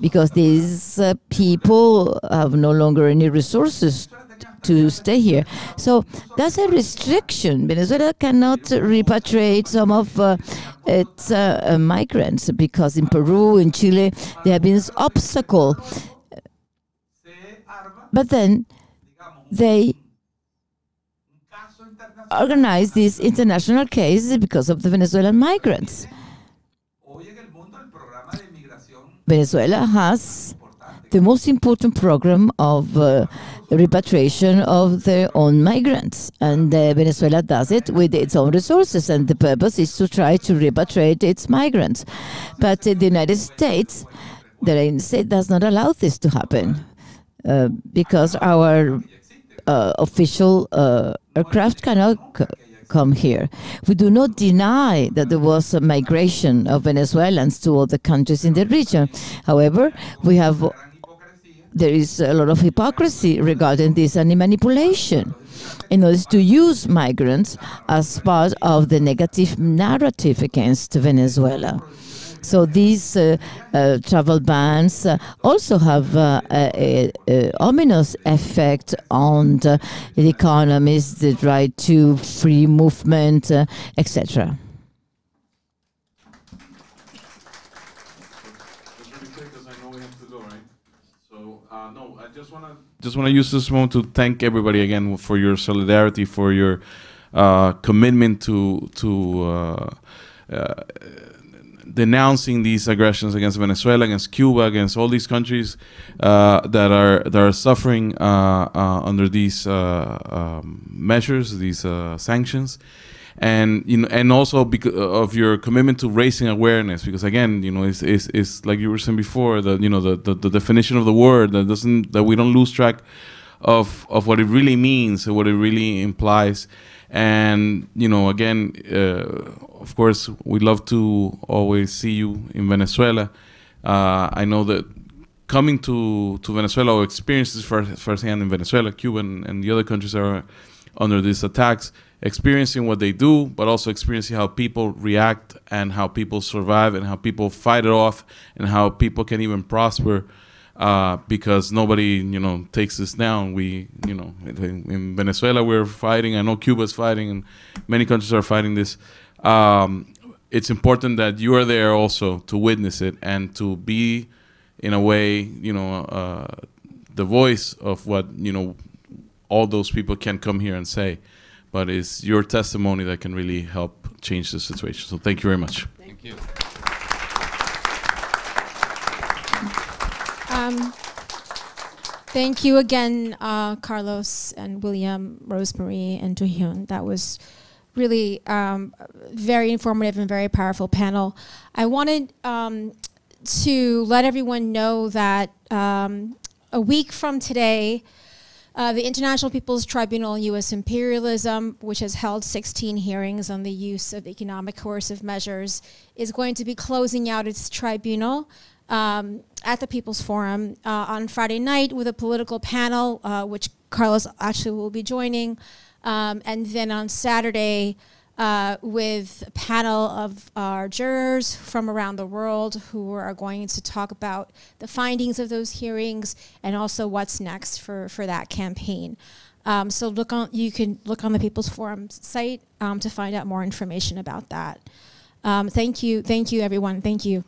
because these uh, people have no longer any resources to stay here. So that's a restriction. Venezuela cannot repatriate some of uh, its uh, uh, migrants because in Peru, in Chile, there have been this obstacle. But then they organize this international case because of the Venezuelan migrants. Venezuela has the most important program of uh, repatriation of their own migrants. And uh, Venezuela does it with its own resources, and the purpose is to try to repatriate its migrants. But uh, the United States, the United States does not allow this to happen uh, because our uh, official uh, aircraft cannot come here. We do not deny that there was a migration of Venezuelans to other countries in the region. However, we have there is a lot of hypocrisy regarding this and manipulation in order to use migrants as part of the negative narrative against Venezuela. So these uh, uh, travel bans uh, also have a, a, ominous effect on the, the economies, the right to free movement, etc. just want to use this moment to thank everybody again for your solidarity, for your uh, commitment to to uh, uh, denouncing these aggressions against Venezuela, against Cuba, against all these countries uh, that are that are suffering uh, uh, under these um, measures, these sanctions and you know, and also because of your commitment to raising awareness. Because again, you know, it's, it's, it's like you were saying before, the you know the, the, the definition of the word that doesn't that we don't lose track of of what it really means, and what it really implies. And you know, again, uh, of course, we love to always see you in Venezuela. Uh, I know that coming to, to Venezuela or experiences first firsthand in Venezuela, Cuba, and, and the other countries that are under these attacks experiencing what they do, but also experiencing how people react and how people survive and how people fight it off and how people can even prosper uh, because nobody, you know, takes this down. We, you know, in Venezuela we're fighting. I know Cuba's fighting, and many countries are fighting this. Um, it's important that you are there also to witness it and to be, in a way, you know, uh, the voice of what you know all those people can come here and say but it's your testimony that can really help change the situation. So thank you very much. Thank you. Um, thank you again, uh, Carlos and William, Rosemari, and Juyun. That was really um, very informative and very powerful panel. I wanted um, to let everyone know that um, a week from today, uh, the International People's Tribunal on U.S. Imperialism, which has held 16 hearings on the use of economic coercive measures, is going to be closing out its tribunal um, at the People's Forum uh, on Friday night with a political panel, uh, which Carlos actually will be joining. Um, and then on Saturday, uh, with a panel of our jurors from around the world who are going to talk about the findings of those hearings and also what's next for, for that campaign. Um, so look on, you can look on the People's Forum site um, to find out more information about that. Um, thank you, thank you everyone, thank you.